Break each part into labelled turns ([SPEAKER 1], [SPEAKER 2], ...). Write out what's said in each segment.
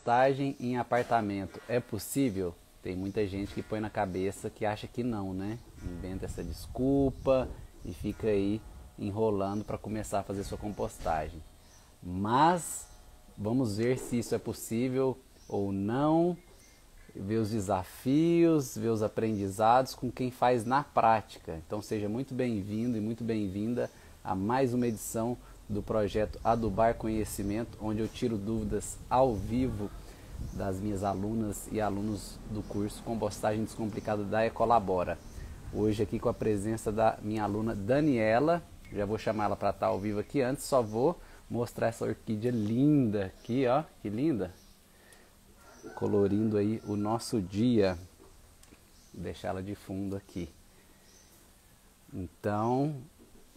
[SPEAKER 1] Compostagem em apartamento é possível? Tem muita gente que põe na cabeça que acha que não, né? Inventa essa desculpa e fica aí enrolando para começar a fazer sua compostagem. Mas vamos ver se isso é possível ou não, ver os desafios, ver os aprendizados com quem faz na prática. Então seja muito bem-vindo e muito bem-vinda a mais uma edição do projeto Adubar Conhecimento, onde eu tiro dúvidas ao vivo das minhas alunas e alunos do curso Compostagem Descomplicada da Ecolabora. Hoje aqui com a presença da minha aluna Daniela, já vou chamar ela para estar ao vivo aqui. Antes só vou mostrar essa orquídea linda aqui, ó, que linda. Colorindo aí o nosso dia. Vou deixar ela de fundo aqui. Então,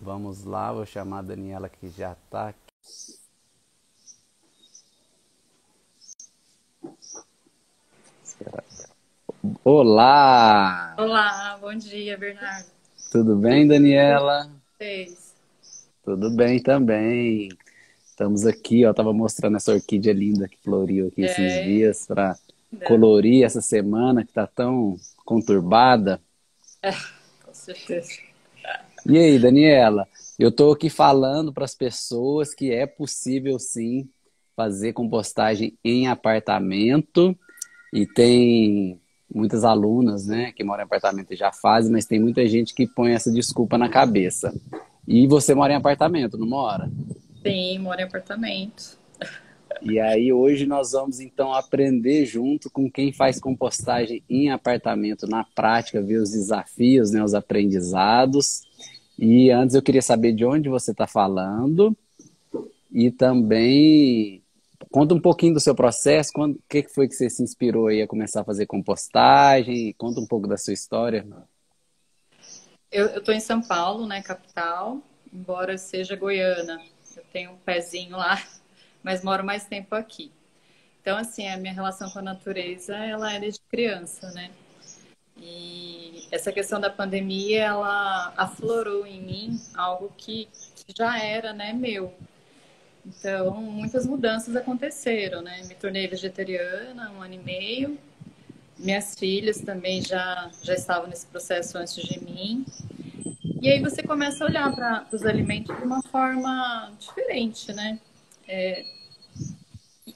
[SPEAKER 1] Vamos lá, vou chamar a Daniela que já está aqui. Olá!
[SPEAKER 2] Olá, bom dia, Bernardo.
[SPEAKER 1] Tudo bem, Daniela?
[SPEAKER 2] Fez.
[SPEAKER 1] Tudo bem também. Estamos aqui, ó, tava mostrando essa orquídea linda que floriu aqui é. esses dias para colorir essa semana que tá tão conturbada.
[SPEAKER 2] É, com certeza.
[SPEAKER 1] E aí, Daniela? Eu estou aqui falando para as pessoas que é possível sim fazer compostagem em apartamento e tem muitas alunas, né, que moram em apartamento e já fazem, mas tem muita gente que põe essa desculpa na cabeça. E você mora em apartamento, não mora?
[SPEAKER 2] Sim, moro em apartamento.
[SPEAKER 1] E aí hoje nós vamos então aprender junto com quem faz compostagem em apartamento na prática, ver os desafios, né, os aprendizados e antes eu queria saber de onde você está falando e também conta um pouquinho do seu processo, o que foi que você se inspirou aí a começar a fazer compostagem, conta um pouco da sua história.
[SPEAKER 2] Eu estou em São Paulo, né, capital, embora seja goiana, eu tenho um pezinho lá, mas moro mais tempo aqui. Então, assim, a minha relação com a natureza, ela é desde criança, né? Essa questão da pandemia, ela aflorou em mim algo que já era, né, meu. Então, muitas mudanças aconteceram, né? Me tornei vegetariana um ano e meio. Minhas filhas também já, já estavam nesse processo antes de mim. E aí você começa a olhar para os alimentos de uma forma diferente, né? É,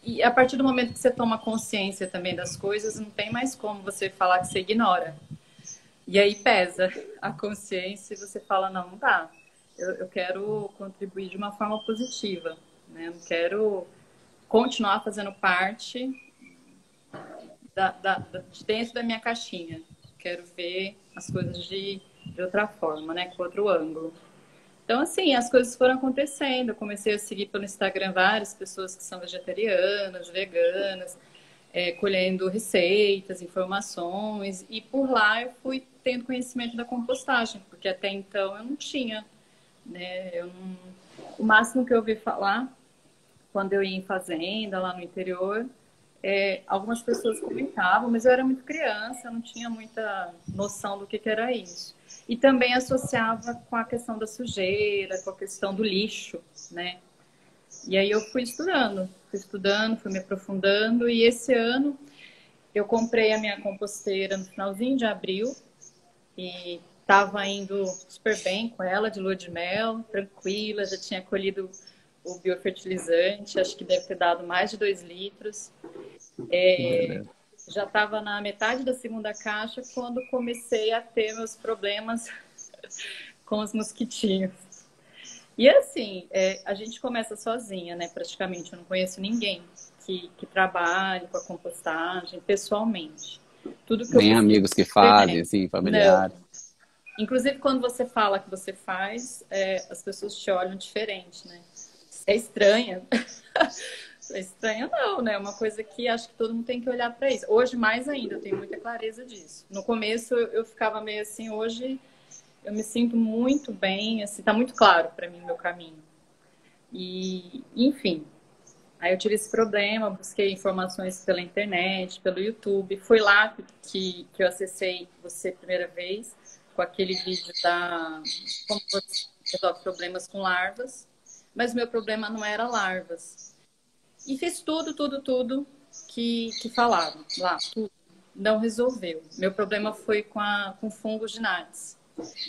[SPEAKER 2] e a partir do momento que você toma consciência também das coisas, não tem mais como você falar que você ignora. E aí pesa a consciência e você fala, não, não dá. Eu, eu quero contribuir de uma forma positiva. Né? Eu não quero continuar fazendo parte da, da, de dentro da minha caixinha. Quero ver as coisas de, de outra forma, né? com outro ângulo. Então, assim, as coisas foram acontecendo. Eu comecei a seguir pelo Instagram várias pessoas que são vegetarianas, veganas, é, colhendo receitas, informações. E por lá eu fui tendo conhecimento da compostagem, porque até então eu não tinha. Né? Eu não... O máximo que eu ouvi falar, quando eu ia em fazenda, lá no interior, é, algumas pessoas comentavam, mas eu era muito criança, eu não tinha muita noção do que, que era isso. E também associava com a questão da sujeira, com a questão do lixo, né? E aí eu fui estudando, fui estudando, fui me aprofundando e esse ano eu comprei a minha composteira no finalzinho de abril e estava indo super bem com ela, de lua de mel, tranquila, já tinha colhido o biofertilizante, acho que deve ter dado mais de dois litros. É, já estava na metade da segunda caixa quando comecei a ter meus problemas com os mosquitinhos. E assim, é, a gente começa sozinha, né? Praticamente, eu não conheço ninguém que, que trabalhe com a compostagem pessoalmente.
[SPEAKER 1] Tudo que Nem amigos que fazem, assim, familiares. Não.
[SPEAKER 2] Inclusive, quando você fala que você faz, é, as pessoas te olham diferente, né? É estranha. É estranho não, né? É uma coisa que acho que todo mundo tem que olhar para isso. Hoje mais ainda, eu tenho muita clareza disso. No começo eu ficava meio assim, hoje eu me sinto muito bem, assim, tá muito claro para mim o meu caminho. E, enfim, aí eu tive esse problema, busquei informações pela internet, pelo YouTube. Foi lá que, que eu acessei você primeira vez, com aquele vídeo da como você resolve problemas com larvas. Mas meu problema não era larvas e fiz tudo, tudo, tudo. que, que falaram lá, tudo. Não resolveu. Meu problema foi com, a, com fungo de Nades.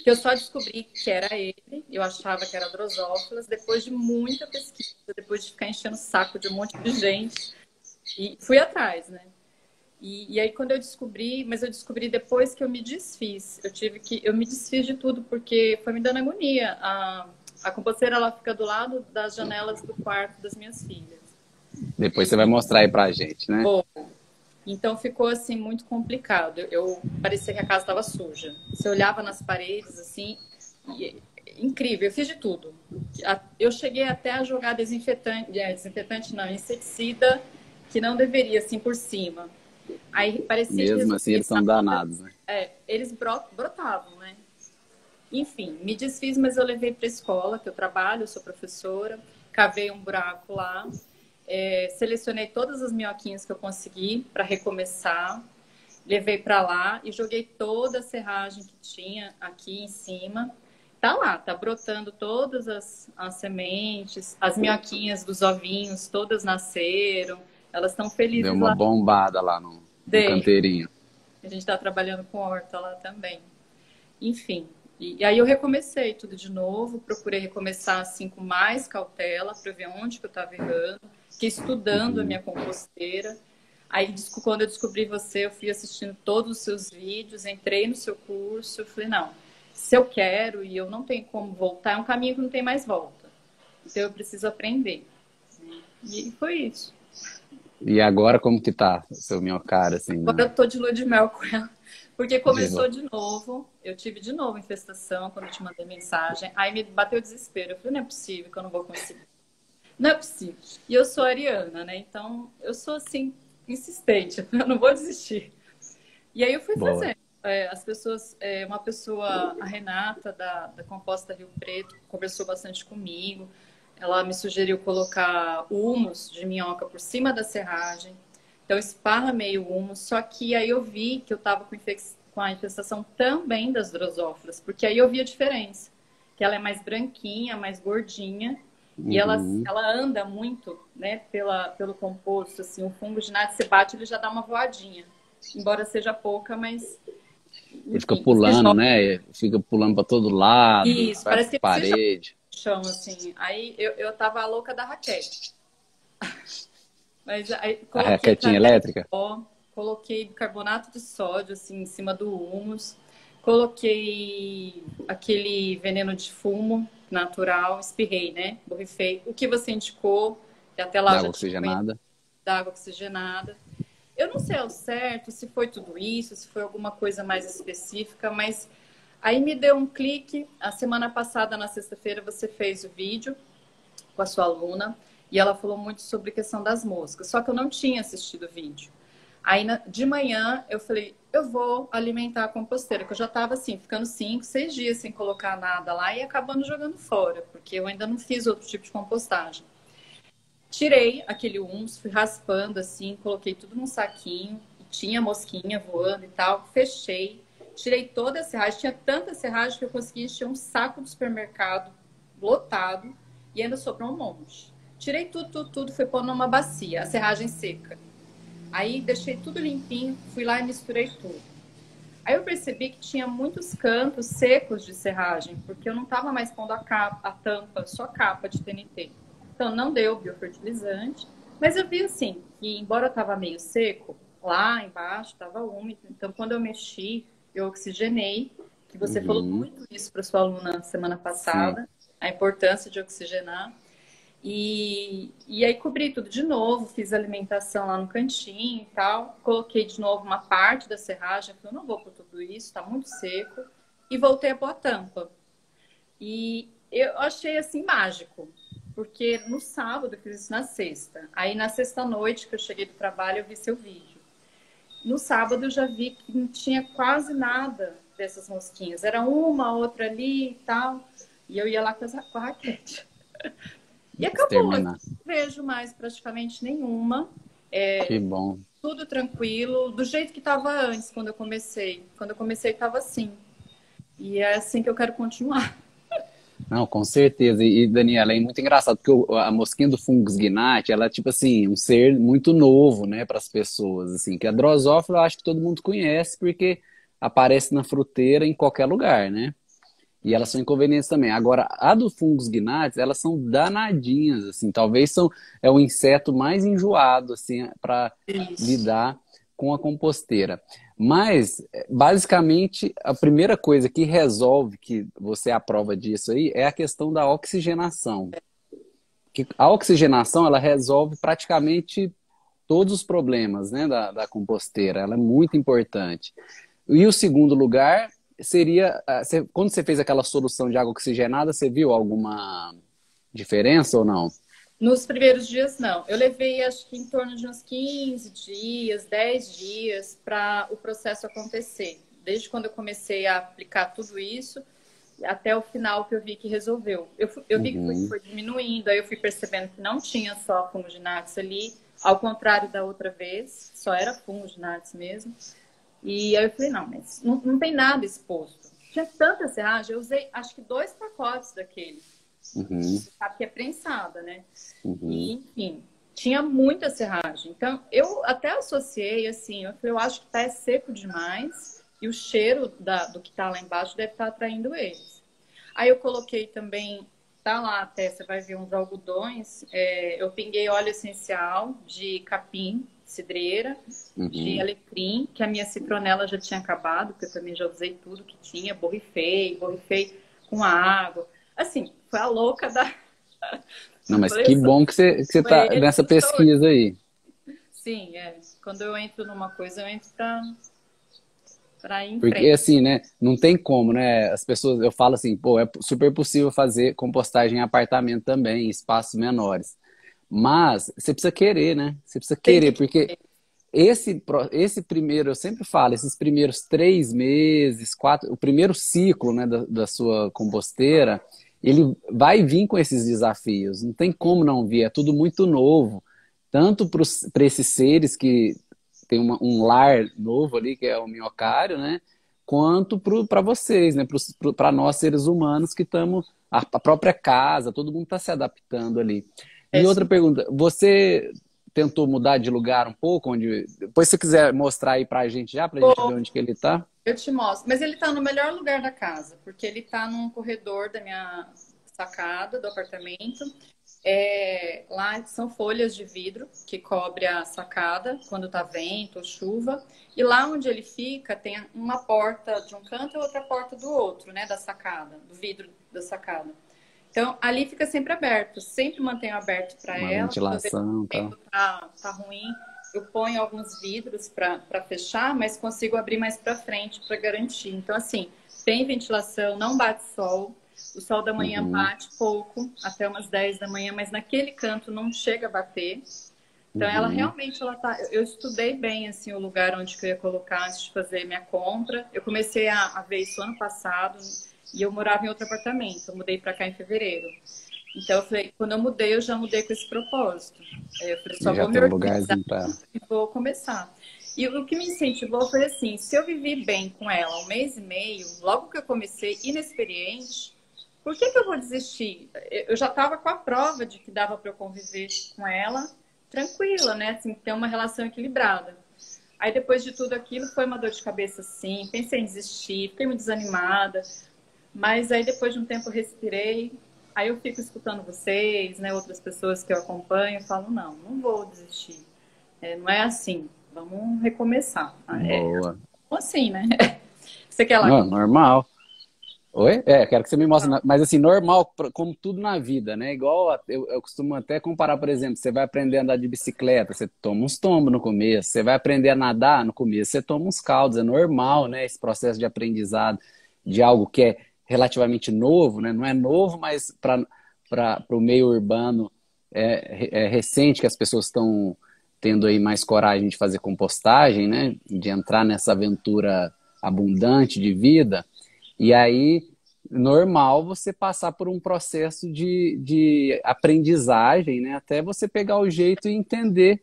[SPEAKER 2] Que eu só descobri que era ele, eu achava que era drosófilas, depois de muita pesquisa, depois de ficar enchendo o saco de um monte de gente. E fui atrás, né? E, e, aí quando eu descobri, mas eu descobri depois que eu me desfiz. Eu tive que, eu me desfiz de tudo porque foi me dando agonia. A, a composteira ela fica do lado das janelas do quarto das minhas filhas.
[SPEAKER 1] Depois você vai mostrar aí pra gente, né?
[SPEAKER 2] Bom, então ficou assim muito complicado. Eu, parecia que a casa estava suja. Você olhava nas paredes assim, e, incrível. Eu fiz de tudo. Eu cheguei até a jogar desinfetante, é, desinfetante não, inseticida que não deveria assim por cima Aí parecia
[SPEAKER 1] Mesmo assim, eles são danados, né?
[SPEAKER 2] É, eles brotavam, né? Enfim, me desfiz, mas eu levei para a escola, que eu trabalho, eu sou professora, cavei um buraco lá, é, selecionei todas as minhoquinhas que eu consegui para recomeçar, levei para lá e joguei toda a serragem que tinha aqui em cima. Tá lá, tá brotando todas as, as sementes, as minhoquinhas dos ovinhos, todas nasceram, elas estão felizes
[SPEAKER 1] Deu uma
[SPEAKER 2] lá.
[SPEAKER 1] bombada lá no, no canteirinho.
[SPEAKER 2] A gente está trabalhando com horta lá também. Enfim, e, aí eu recomecei tudo de novo, procurei recomeçar assim com mais cautela para ver onde que eu estava errando, fiquei estudando uhum. a minha composteira. Aí quando eu descobri você, eu fui assistindo todos os seus vídeos, entrei no seu curso, eu falei, não, se eu quero e eu não tenho como voltar, é um caminho que não tem mais volta. Então eu preciso aprender. E foi isso.
[SPEAKER 1] E agora como que tá o seu minhocário, assim?
[SPEAKER 2] Né? Agora eu tô de lua de mel com ela. Porque começou de novo, eu tive de novo infestação quando eu te mandei mensagem. Aí me bateu desespero. Eu falei, não é possível que eu não vou conseguir. Não é possível. E eu sou ariana, né? Então eu sou assim, insistente, eu não vou desistir. E aí eu fui Boa. fazendo. É, as pessoas, é, uma pessoa, a Renata da, da Composta Rio Preto, conversou bastante comigo ela me sugeriu colocar humus de minhoca por cima da serragem. Então, esparramei o humus, só que aí eu vi que eu estava com, com, a infestação também das drosófilas, porque aí eu vi a diferença. Que ela é mais branquinha, mais gordinha, uhum. e ela, uhum. ela anda muito, né, pela, pelo composto, assim, o fungo de nada, você bate, ele já dá uma voadinha. Embora seja pouca, mas...
[SPEAKER 1] Ele fica pulando, né? Fica pulando para todo lado,
[SPEAKER 2] Isso, parece que
[SPEAKER 1] parede
[SPEAKER 2] chão, assim. Aí eu, eu tava louca da raquete. Mas aí
[SPEAKER 1] A raquetinha elétrica?
[SPEAKER 2] Ó, coloquei bicarbonato de sódio, assim, em cima do humus. Coloquei aquele veneno de fumo natural, espirrei, né? Borrifei. O que você indicou, que até lá
[SPEAKER 1] da já oxigenada.
[SPEAKER 2] Da água oxigenada. Eu não sei ao certo se foi tudo isso, se foi alguma coisa mais específica, mas Aí me deu um clique. A semana passada, na sexta-feira, você fez o vídeo com a sua aluna e ela falou muito sobre a questão das moscas. Só que eu não tinha assistido o vídeo. Aí de manhã eu falei, eu vou alimentar a composteira, que eu já estava assim, ficando cinco, seis dias sem colocar nada lá e acabando jogando fora, porque eu ainda não fiz outro tipo de compostagem. Tirei aquele humus, fui raspando assim, coloquei tudo num saquinho, tinha mosquinha voando e tal, fechei, Tirei toda a serragem, tinha tanta serragem que eu consegui encher um saco do supermercado lotado e ainda sobrou um monte. Tirei tudo, tudo, tudo, fui pôr numa bacia, a serragem seca. Aí deixei tudo limpinho, fui lá e misturei tudo. Aí eu percebi que tinha muitos cantos secos de serragem, porque eu não estava mais pondo a, capa, a tampa, só a capa de TNT. Então não deu biofertilizante, mas eu vi assim, que embora estava meio seco, lá embaixo estava úmido. Então quando eu mexi, eu oxigenei, que você uhum. falou muito isso para sua aluna semana passada, Sim. a importância de oxigenar. E, e aí cobri tudo de novo, fiz alimentação lá no cantinho e tal, coloquei de novo uma parte da serragem, falei, não vou por tudo isso, está muito seco, e voltei a pôr a tampa. E eu achei assim mágico, porque no sábado eu fiz isso na sexta. Aí na sexta noite que eu cheguei do trabalho eu vi seu vídeo. No sábado eu já vi que não tinha quase nada dessas mosquinhas. Era uma, outra ali e tal. E eu ia lá com a raquete. E acabou. Não vejo mais praticamente nenhuma.
[SPEAKER 1] É, que bom.
[SPEAKER 2] Tudo tranquilo, do jeito que estava antes, quando eu comecei. Quando eu comecei, estava assim. E é assim que eu quero continuar.
[SPEAKER 1] Não, com certeza. E, Daniela, é muito engraçado, porque a mosquinha do fungus gnat, ela é tipo assim, um ser muito novo, né, para as pessoas, assim, que a drosófila eu acho que todo mundo conhece, porque aparece na fruteira em qualquer lugar, né? E elas são inconvenientes também. Agora, a do fungus gnats, elas são danadinhas, assim, talvez são é o inseto mais enjoado assim para lidar com a composteira. Mas, basicamente, a primeira coisa que resolve, que você aprova disso aí, é a questão da oxigenação. Que a oxigenação, ela resolve praticamente todos os problemas né, da, da composteira. Ela é muito importante. E o segundo lugar seria, ah, quando você fez aquela solução de água oxigenada, você viu alguma diferença ou não?
[SPEAKER 2] Nos primeiros dias, não. Eu levei, acho que em torno de uns 15 dias, 10 dias para o processo acontecer. Desde quando eu comecei a aplicar tudo isso até o final que eu vi que resolveu. Eu, eu vi uhum. que foi, uhum. foi, diminuindo, aí eu fui percebendo que não tinha só fungo de Nax ali, ao contrário da outra vez, só era fungo de Nax mesmo. E aí eu falei, não, mas não, não tem nada exposto. Tinha tanta serragem, eu usei acho que dois pacotes daquele. Uhum. Sabe que é prensada, né? Uhum. E, enfim, tinha muita serragem. Então, eu até associei assim, eu falei, eu acho que tá seco demais e o cheiro da, do que tá lá embaixo deve estar tá atraindo eles. Aí eu coloquei também, tá lá até, você vai ver uns algodões, é, eu pinguei óleo essencial de capim, cidreira, uhum. de alecrim, que a minha citronela já tinha acabado, porque eu também já usei tudo que tinha, borrifei, borrifei com água. Assim, foi a louca da.
[SPEAKER 1] Não, mas que bom que você, que você tá nessa pesquisa aí.
[SPEAKER 2] Sim, é. Quando eu entro numa coisa, eu entro pra, pra ir
[SPEAKER 1] Porque frente. assim, né? Não tem como, né? As pessoas, eu falo assim, pô, é super possível fazer compostagem em apartamento também, em espaços menores. Mas você precisa querer, né? Você precisa querer, porque esse, esse primeiro, eu sempre falo, esses primeiros três meses, quatro, o primeiro ciclo né, da, da sua composteira, ele vai vir com esses desafios. Não tem como não vir, é tudo muito novo. Tanto para esses seres que tem uma, um lar novo ali, que é o minhocário, né? Quanto para vocês, né? Para nós seres humanos que estamos. A, a, própria casa, todo mundo está se adaptando ali. E é, outra sim. pergunta, você tentou mudar de lugar um pouco, onde. Depois, se você quiser mostrar aí para a gente já, para a gente ver onde que ele está.
[SPEAKER 2] Eu te mostro. Mas ele está no melhor lugar da casa, porque ele está num corredor da minha sacada do apartamento. É, lá são folhas de vidro que cobre a sacada quando está vento ou chuva. E lá onde ele fica tem uma porta de um canto e outra porta do outro, né, da sacada, do vidro da sacada. Então ali fica sempre aberto, sempre mantenho aberto para ela.
[SPEAKER 1] Ventilação, tá.
[SPEAKER 2] tá. Tá ruim eu ponho alguns vidros para fechar, mas consigo abrir mais para frente para garantir. Então, assim, tem ventilação, não bate sol. O sol da manhã uhum. bate pouco, até umas 10 da manhã, mas naquele canto não chega a bater. Então, uhum. ela realmente, ela tá... Eu estudei bem, assim, o lugar onde eu ia colocar antes de fazer minha compra. Eu comecei a, a ver isso ano passado e eu morava em outro apartamento. Eu mudei para cá em fevereiro. Então eu falei, quando eu mudei, eu já mudei com esse propósito. Eu falei, só já vou me organizar pra... e vou começar. E o que me incentivou foi assim, se eu vivi bem com ela um mês e meio, logo que eu comecei inexperiente, por que, que eu vou desistir? Eu já estava com a prova de que dava para eu conviver com ela tranquila, né? Assim, ter uma relação equilibrada. Aí depois de tudo aquilo foi uma dor de cabeça sim, pensei em desistir, fiquei muito desanimada. Mas aí depois de um tempo respirei, Aí eu fico escutando vocês, né, outras pessoas que eu acompanho, falo, não, não vou desistir. É, não é assim, vamos recomeçar. É,
[SPEAKER 1] Boa.
[SPEAKER 2] É, assim, né? Você quer lá?
[SPEAKER 1] Não, normal. Oi? É, quero que você me mostre. Mas assim, normal, como tudo na vida, né? Igual eu, eu, costumo até comparar, por exemplo, você vai aprender a andar de bicicleta, você toma uns tombos no começo, você vai aprender a nadar no começo, você toma uns caldos, é normal, né? Esse processo de aprendizado de algo que é relativamente novo, né? não é novo, mas para o meio urbano é, é, recente que as pessoas estão tendo aí mais coragem de fazer compostagem, né? de entrar nessa aventura abundante de vida. E aí, normal você passar por um processo de, de aprendizagem, né? até você pegar o jeito e entender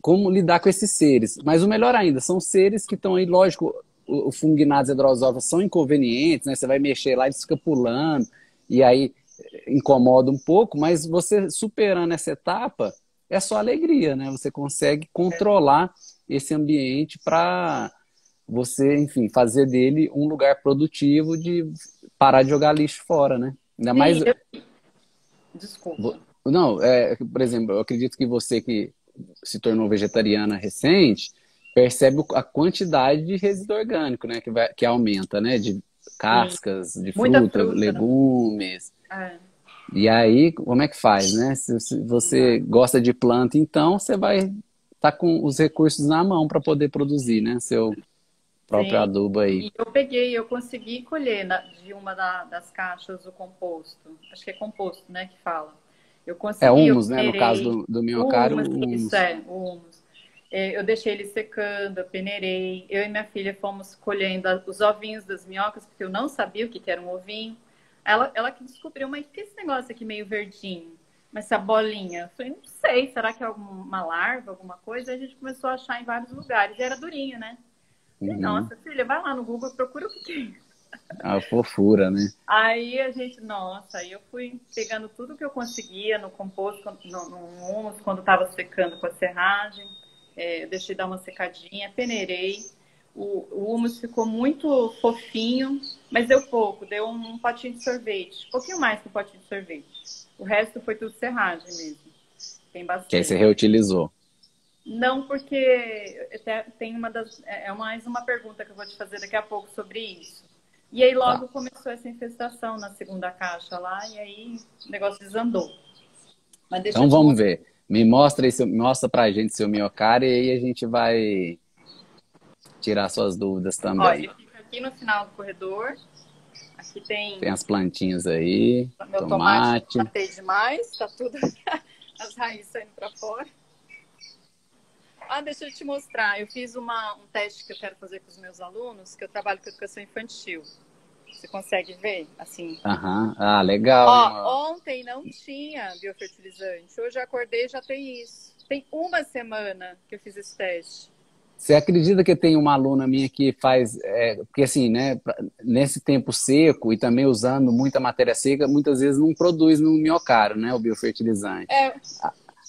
[SPEAKER 1] como lidar com esses seres. Mas o melhor ainda, são seres que estão aí, lógico, o, funginados hidrosófilos são inconvenientes, né? Você vai mexer lá, eles ficam pulando, e aí incomoda um pouco, mas você superando essa etapa é só alegria, né? Você consegue controlar esse ambiente para você, enfim, fazer dele um lugar produtivo de parar de jogar lixo fora, né? Ainda Sim, mais. Eu...
[SPEAKER 2] Desculpa.
[SPEAKER 1] Não, é, por exemplo, eu acredito que você que se tornou vegetariana recente percebe a quantidade de resíduo orgânico, né? Que, vai, que aumenta, né? De cascas, Sim. de fruta, fruta, né? legumes. É. E aí, como é que faz, né? Se, se você gosta de planta, então você vai estar tá com os recursos na mão para poder produzir, né? Seu próprio Sim. adubo aí.
[SPEAKER 2] E eu peguei, eu consegui colher na, de uma da, das caixas o composto. Acho que é composto, né, que fala. Eu consegui,
[SPEAKER 1] é humus, né? No caso do, do minhocário, humus.
[SPEAKER 2] humus. Isso é, humus. É, eu deixei ele secando, eu peneirei. Eu e minha filha fomos colhendo os ovinhos das minhocas, porque eu não sabia o que, que era um ovinho. Ela, ela que descobriu, mas que esse negócio aqui meio verdinho? Mas essa bolinha? Eu falei, não sei, será que é alguma larva, alguma coisa? Aí a gente começou a achar em vários lugares. E era durinho, né? Uhum. Nossa, filha, vai lá no Google, procura o que é isso.
[SPEAKER 1] A fofura, né?
[SPEAKER 2] Aí a gente, nossa, aí eu fui pegando tudo que eu conseguia no composto, no, no humus, quando estava secando com a serragem. É, eu deixei dar uma secadinha, peneirei. O, o humus ficou muito fofinho, mas deu pouco, deu um, um potinho de sorvete. Um pouquinho mais que um potinho de sorvete. O resto foi tudo serragem mesmo. Tem bastante.
[SPEAKER 1] Que aí você reutilizou.
[SPEAKER 2] Não, porque tem uma das. É, é mais uma pergunta que eu vou te fazer daqui a pouco sobre isso. E aí logo tá. começou essa infestação na segunda caixa lá, e aí o negócio desandou.
[SPEAKER 1] então vamos ver. Me mostra isso, mostra pra gente seu miocárdio e aí a gente vai tirar suas dúvidas também.
[SPEAKER 2] Olha, fica aqui no final do corredor. Aqui tem.
[SPEAKER 1] Tem as plantinhas aí.
[SPEAKER 2] Meu tomate. tomate demais, tá tudo. as raízes saindo pra fora. Ah, deixa eu te mostrar. Eu fiz uma, um teste que eu quero fazer com os meus alunos, que eu trabalho com educação infantil. Você consegue ver? Assim.
[SPEAKER 1] Aham. Ah, legal.
[SPEAKER 2] Ó, ontem não tinha biofertilizante. Hoje eu acordei e já tem isso. Tem uma semana que eu fiz esse teste.
[SPEAKER 1] Você acredita que tem uma aluna minha que faz, é, porque assim, né, nesse tempo seco e também usando muita matéria seca, muitas vezes não produz no miocário, né, o biofertilizante.
[SPEAKER 2] É.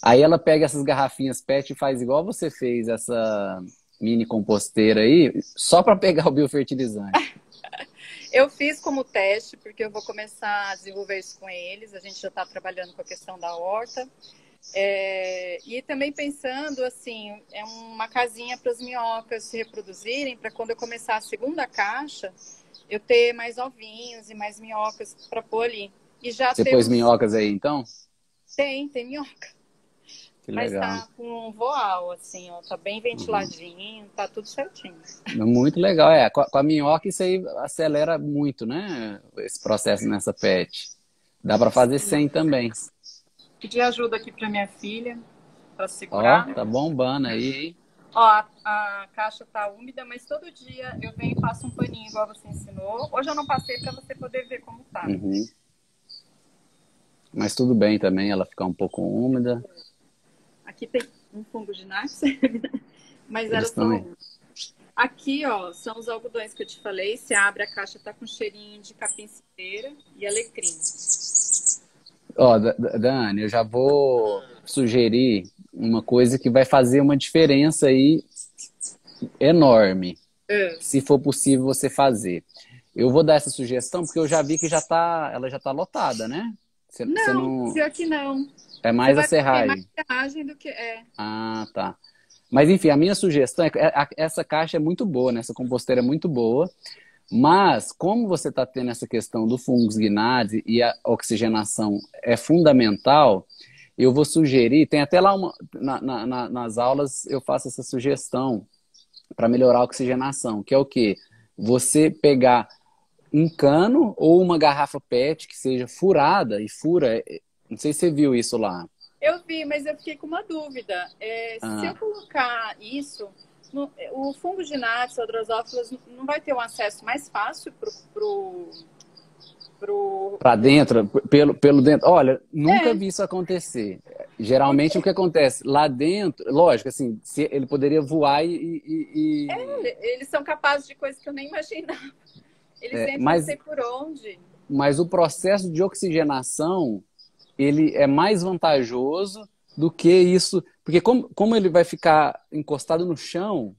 [SPEAKER 1] Aí ela pega essas garrafinhas PET e faz igual você fez essa mini composteira aí, só para pegar o biofertilizante.
[SPEAKER 2] Eu fiz como teste, porque eu vou começar a desenvolver isso com eles. A gente já está trabalhando com a questão da horta. É, e também pensando assim, é uma casinha para as minhocas se reproduzirem, para quando eu começar a segunda caixa, eu ter mais ovinhos e mais minhocas para pôr ali. E já
[SPEAKER 1] Você pôs minhocas aí então?
[SPEAKER 2] Tem, tem minhoca.
[SPEAKER 1] Que Mas
[SPEAKER 2] legal. tá com um voal, assim, ó, tá bem ventiladinho, uhum. tá tudo certinho.
[SPEAKER 1] Muito legal, é. Com a, com a, minhoca isso aí acelera muito, né? Esse processo nessa PET. Dá para fazer sem também.
[SPEAKER 2] Pedi ajuda aqui para minha filha, para segurar.
[SPEAKER 1] Ó, tá bombando aí, hein?
[SPEAKER 2] Ó, a, a, caixa tá úmida, mas todo dia eu venho e passo um paninho igual você ensinou. Hoje eu não passei para você poder ver como tá.
[SPEAKER 1] Uhum. Mas tudo bem também ela ficar um pouco úmida.
[SPEAKER 2] Aqui tem um fungo de Nax, mas era só um. Aqui, ó, são os algodões que eu te falei. Se abre a caixa, tá com cheirinho de capim-cineira e alecrim.
[SPEAKER 1] Ó, Dani, eu já vou sugerir uma coisa que vai fazer uma diferença aí enorme.
[SPEAKER 2] É.
[SPEAKER 1] Se for possível você fazer. Eu vou dar essa sugestão porque eu já vi que já tá, ela já tá lotada, né?
[SPEAKER 2] Você, não, você não... pior que não.
[SPEAKER 1] É mais a serragem.
[SPEAKER 2] mais serragem do que é.
[SPEAKER 1] Ah, tá. Mas enfim, a minha sugestão é que é, essa caixa é muito boa, né? Essa composteira é muito boa. Mas, como você está tendo essa questão do fungos guinades e a oxigenação é fundamental, eu vou sugerir, tem até lá uma, na, na, nas aulas eu faço essa sugestão para melhorar a oxigenação, que é o quê? Você pegar um cano ou uma garrafa PET que seja furada e fura não sei se você viu isso lá.
[SPEAKER 2] Eu vi, mas eu fiquei com uma dúvida. É, ah. Se eu colocar isso, no, o fungo de Nates, o drosófilas, não vai ter um acesso mais fácil para pro, pro...
[SPEAKER 1] Dentro, pelo, pelo dentro. Olha, nunca é. vi isso acontecer. Geralmente o que acontece lá dentro, lógico, assim, se ele poderia voar e. e,
[SPEAKER 2] e... É, eles são capazes de coisas que eu nem imaginava. Eles é, entram mas... por onde.
[SPEAKER 1] mas o processo de oxigenação ele é mais vantajoso do que isso, porque como, como ele vai ficar encostado no chão,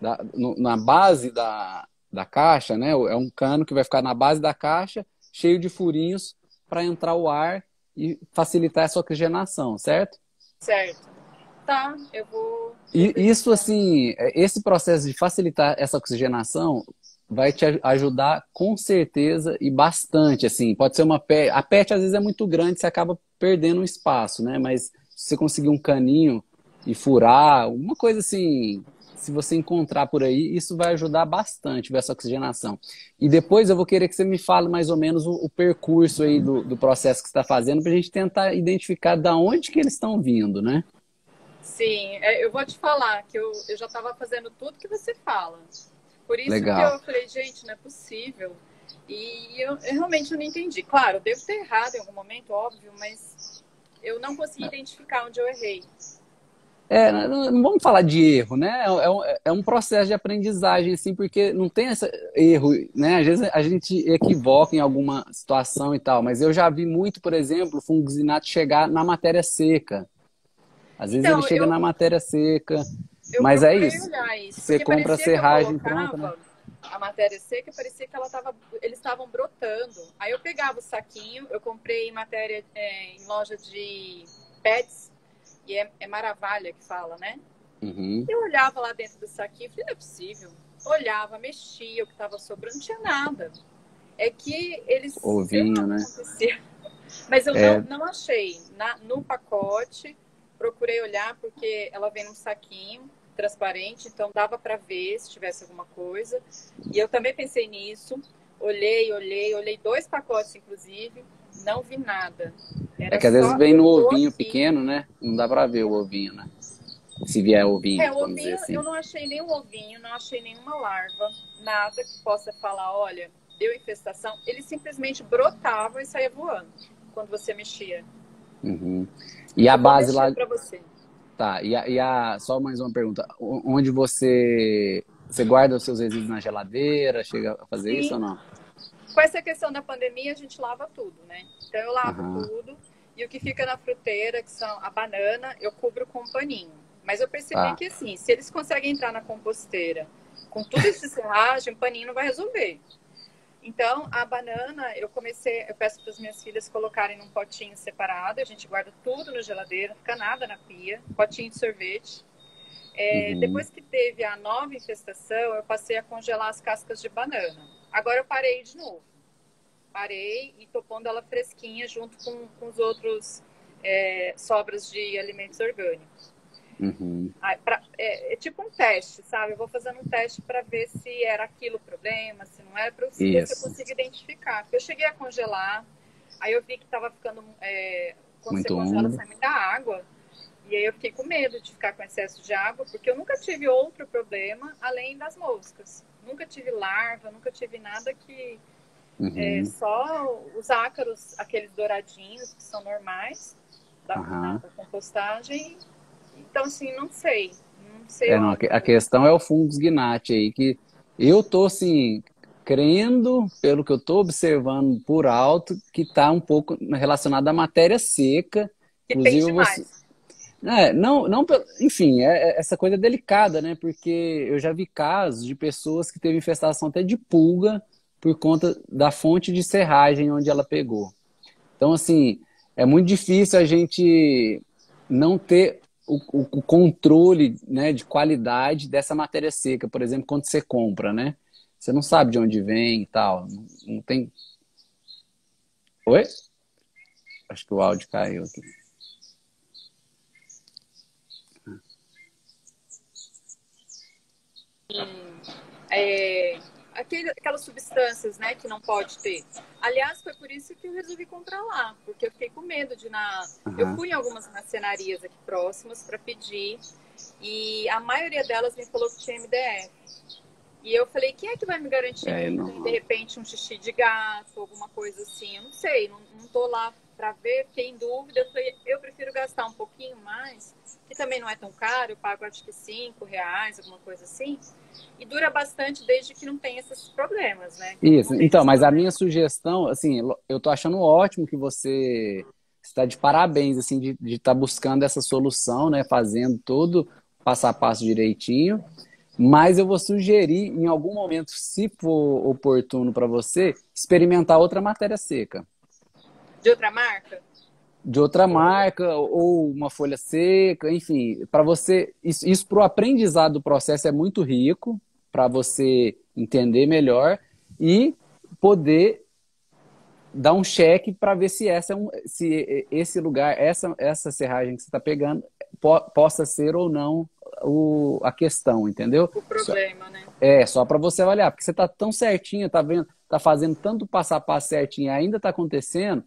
[SPEAKER 1] da, no, na base da, da caixa, né? É um cano que vai ficar na base da caixa, cheio de furinhos para entrar o ar e facilitar essa oxigenação, certo?
[SPEAKER 2] Certo. Tá, eu vou.
[SPEAKER 1] E isso, assim, é, esse processo de facilitar essa oxigenação vai te ajudar com certeza e bastante, assim. Pode ser uma PET. A PET às vezes é muito grande, você acaba perdendo um espaço, né? Mas se você conseguir um caninho e furar, uma coisa assim, se você encontrar por aí, isso vai ajudar bastante essa oxigenação. E depois eu vou querer que você me fale mais ou menos o, o percurso aí do, do processo que você está fazendo para a gente tentar identificar da onde que eles estão vindo, né?
[SPEAKER 2] Sim, é, eu vou te falar que eu, eu já estava fazendo tudo que você fala. Por isso
[SPEAKER 1] Legal.
[SPEAKER 2] que eu falei, gente, não é possível. E eu, eu realmente não entendi. Claro, eu devo ter errado em algum momento, óbvio, mas eu não consegui identificar onde eu errei.
[SPEAKER 1] É, não vamos falar de erro, né? É, é um, é um processo de aprendizagem, assim, porque não tem esse erro, né? Às vezes a gente equivoca em alguma situação e tal, mas eu já vi muito, por exemplo, o fungosinato chegar na matéria seca. Às vezes então, ele chega eu, na matéria seca, mas é isso.
[SPEAKER 2] isso
[SPEAKER 1] Você compra a serragem pronta, né?
[SPEAKER 2] A matéria seca parecia que ela tava, eles estavam brotando. Aí eu pegava o saquinho, eu comprei matéria é, em loja de pets que é, é Maravalha que fala, né?
[SPEAKER 1] Uhum.
[SPEAKER 2] Eu olhava lá dentro do saquinho e falei, não é possível. Olhava, mexia, o que estava sobrando, não tinha nada. É que eles.
[SPEAKER 1] Ovinho, né?
[SPEAKER 2] Mas eu é... não, não achei. Na, no pacote, procurei olhar, porque ela vem num saquinho transparente, então dava para ver se tivesse alguma coisa. E eu também pensei nisso. Olhei, olhei, olhei dois pacotes, inclusive, não vi nada.
[SPEAKER 1] Era é que às vezes vem no ovinho aqui. pequeno, né? Não dá pra ver o ovinho, né? Se vier ovinho,
[SPEAKER 2] é,
[SPEAKER 1] vamos
[SPEAKER 2] ovinho,
[SPEAKER 1] dizer assim.
[SPEAKER 2] Eu não achei nenhum ovinho, não achei nenhuma larva, nada que possa falar, olha, deu infestação. Ele simplesmente brotava e saía voando quando você mexia.
[SPEAKER 1] Uhum. E eu a base lá.
[SPEAKER 2] Pra você.
[SPEAKER 1] Tá, e a, e a, só mais uma pergunta. Onde você, você guarda os seus resíduos na geladeira? Chega a fazer Sim. isso ou não?
[SPEAKER 2] Com essa questão da pandemia, a gente lava tudo, né? Então eu lavo uhum. tudo. E o que fica na fruteira, que são a banana, eu cubro com um paninho. Mas eu percebi ah. que assim, se eles conseguem entrar na composteira com tudo esse serragem, o paninho não vai resolver. Então, a banana, eu comecei, eu peço para as minhas filhas colocarem num potinho separado, a gente guarda tudo na geladeira, não fica nada na pia, potinho de sorvete. É, uhum. Depois que teve a nova infestação, eu passei a congelar as cascas de banana. Agora eu parei de novo. Parei e tô pondo ela fresquinha junto com, com os outros é, sobras de alimentos orgânicos.
[SPEAKER 1] Uhum.
[SPEAKER 2] Pra, é, é, tipo um teste, sabe? Eu vou fazendo um teste para ver se era aquilo o problema, se não era, para ver se eu consigo identificar. Porque eu cheguei a congelar, aí eu vi que estava ficando. É, quando Muito você congela, sai muita água. E aí eu fiquei com medo de ficar com excesso de água, porque eu nunca tive outro problema além das moscas. Nunca tive larva, nunca tive nada que. Uhum. É, só os ácaros, aqueles douradinhos, que são normais, da, uhum. da compostagem. Então, assim, não sei. Não sei.
[SPEAKER 1] É, não, a questão é o fungos gnat aí, que eu tô assim, crendo, pelo que eu tô observando por alto, que tá um pouco relacionado à matéria seca.
[SPEAKER 2] Inclusive, você,
[SPEAKER 1] é, não, não, enfim, é, é, essa coisa delicada, né? Porque eu já vi casos de pessoas que teve infestação até de pulga por conta da fonte de serragem onde ela pegou. Então, assim, é muito difícil a gente não ter o, o, controle né, de qualidade dessa matéria seca, por exemplo, quando você compra, né? Você não sabe de onde vem e tal. Não, não tem. Oi? Acho que o áudio caiu aqui.
[SPEAKER 2] é, aquele, aquelas substâncias né, que não pode ter. Aliás, foi por isso que eu resolvi comprar lá, porque eu fiquei com medo de na. Uhum. Eu fui em algumas marcenarias aqui próximas para pedir e a maioria delas me falou que tinha MDF. E eu falei, quem é que vai me garantir é, que de repente um xixi de gato, alguma coisa assim? Eu não sei, não, não tô lá para ver, tem dúvida. Eu falei, eu prefiro gastar um pouquinho mais, que também não é tão caro, eu pago acho que cinco reais, alguma coisa assim. E dura bastante desde que não tem esses problemas, né?
[SPEAKER 1] Isso, então, mas a minha sugestão, assim, eu tô achando ótimo que você está de parabéns, assim, de estar tá buscando essa solução, né? Fazendo todo passo a passo direitinho. Mas eu vou sugerir, em algum momento, se for oportuno para você, experimentar outra matéria seca.
[SPEAKER 2] De outra marca?
[SPEAKER 1] De outra marca, ou uma folha seca, enfim, para você. Isso, isso para o aprendizado do processo é muito rico, para você entender melhor e poder dar um cheque para ver se essa é um, se esse lugar, essa, essa serragem que você está pegando, po, possa ser ou não o, a questão, entendeu?
[SPEAKER 2] O problema, só, né?
[SPEAKER 1] É, só para você avaliar, porque você tá tão certinho, tá vendo, tá fazendo tanto passo a passo certinho, ainda tá acontecendo.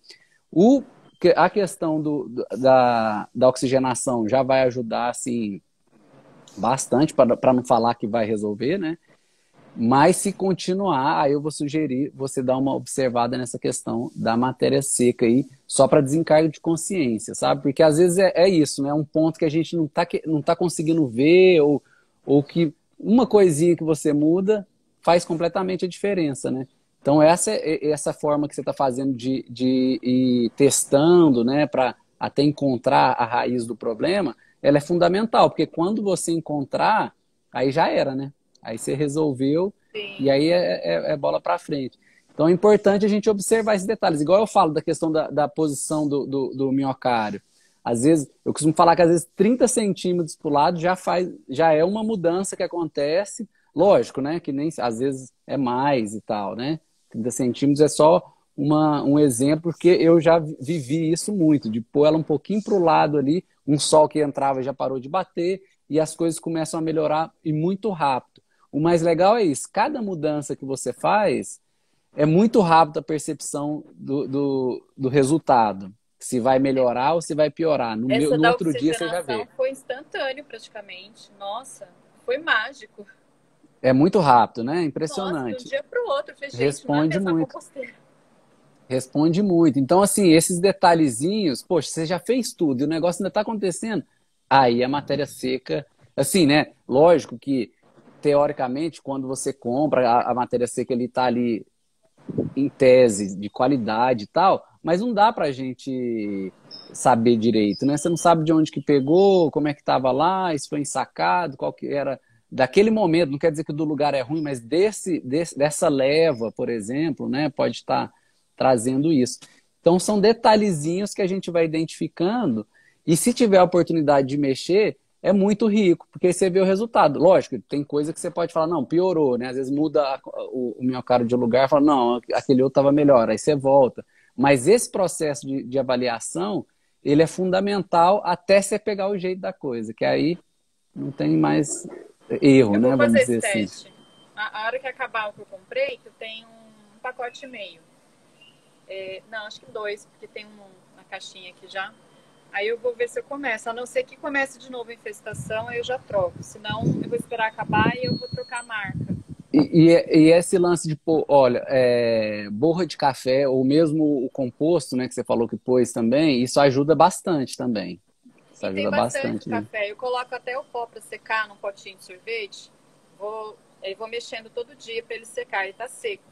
[SPEAKER 1] O, a questão do, da, da oxigenação já vai ajudar, assim, bastante, para não falar que vai resolver, né? Mas se continuar, aí eu vou sugerir você dar uma observada nessa questão da matéria seca aí, só para desencargo de consciência, sabe? Porque às vezes é, é isso, né? Um ponto que a gente não está não tá conseguindo ver, ou, ou que uma coisinha que você muda faz completamente a diferença, né? Então, essa, essa forma que você está fazendo de, de ir testando, né, para até encontrar a raiz do problema, ela é fundamental, porque quando você encontrar, aí já era, né? Aí você resolveu Sim. e aí é, é, é bola para frente. Então é importante a gente observar esses detalhes. Igual eu falo da questão da, da posição do, do, do miocárdio. Às vezes, eu costumo falar que às vezes 30 centímetros para o lado já, faz, já é uma mudança que acontece. Lógico, né? Que nem às vezes é mais e tal, né? 30 centímetros é só uma, um exemplo, porque eu já vivi isso muito, de pôr ela um pouquinho para o lado ali, um sol que entrava já parou de bater e as coisas começam a melhorar e muito rápido. O mais legal é isso, cada mudança que você faz é muito rápido a percepção do, do, do resultado. Se vai melhorar ou se vai piorar. No, meu, no outro dia você já vê.
[SPEAKER 2] Foi instantâneo praticamente. Nossa, foi mágico.
[SPEAKER 1] É muito rápido, né? Impressionante. Nossa,
[SPEAKER 2] de um dia para o outro,
[SPEAKER 1] fez, Responde muito. Responde muito. Então, assim, esses detalhezinhos, poxa, você já fez tudo e o negócio ainda está acontecendo. Aí a matéria seca, assim, né? Lógico que teoricamente, quando você compra, a, a matéria seca ele está ali em tese de qualidade e tal, mas não dá para a gente saber direito, né? Você não sabe de onde que pegou, como é que estava lá, se foi ensacado, qual que era daquele momento. Não quer dizer que do lugar é ruim, mas desse, desse dessa leva, por exemplo, né? Pode estar tá trazendo isso. Então são detalhezinhos que a gente vai identificando e se tiver a oportunidade de mexer, é muito rico, porque você vê o resultado. Lógico, tem coisa que você pode falar, não, piorou, né? Às vezes muda o, o miocárdio de lugar, fala, não, aquele outro estava melhor, aí você volta. Mas esse processo de, de, avaliação, ele é fundamental até você pegar o jeito da coisa, que aí não tem mais erro, né?
[SPEAKER 2] Vamos dizer assim. Teste. A, a, hora que acabar o que eu comprei, que tem um pacote e meio. É, não, acho que dois, porque tem um na caixinha aqui já. Aí eu vou ver se eu começo. A não ser que comece de novo a infestação, aí eu já troco. Senão, eu vou esperar acabar e eu vou trocar a marca.
[SPEAKER 1] E, e, e esse lance de pôr, olha, é, borra de café ou mesmo o composto, né, que você falou que pôs também, isso ajuda bastante também.
[SPEAKER 2] Isso e tem bastante, bastante né? café. Eu coloco até o pó para secar num potinho de sorvete. Vou, eu vou mexendo todo dia para ele secar, ele tá seco.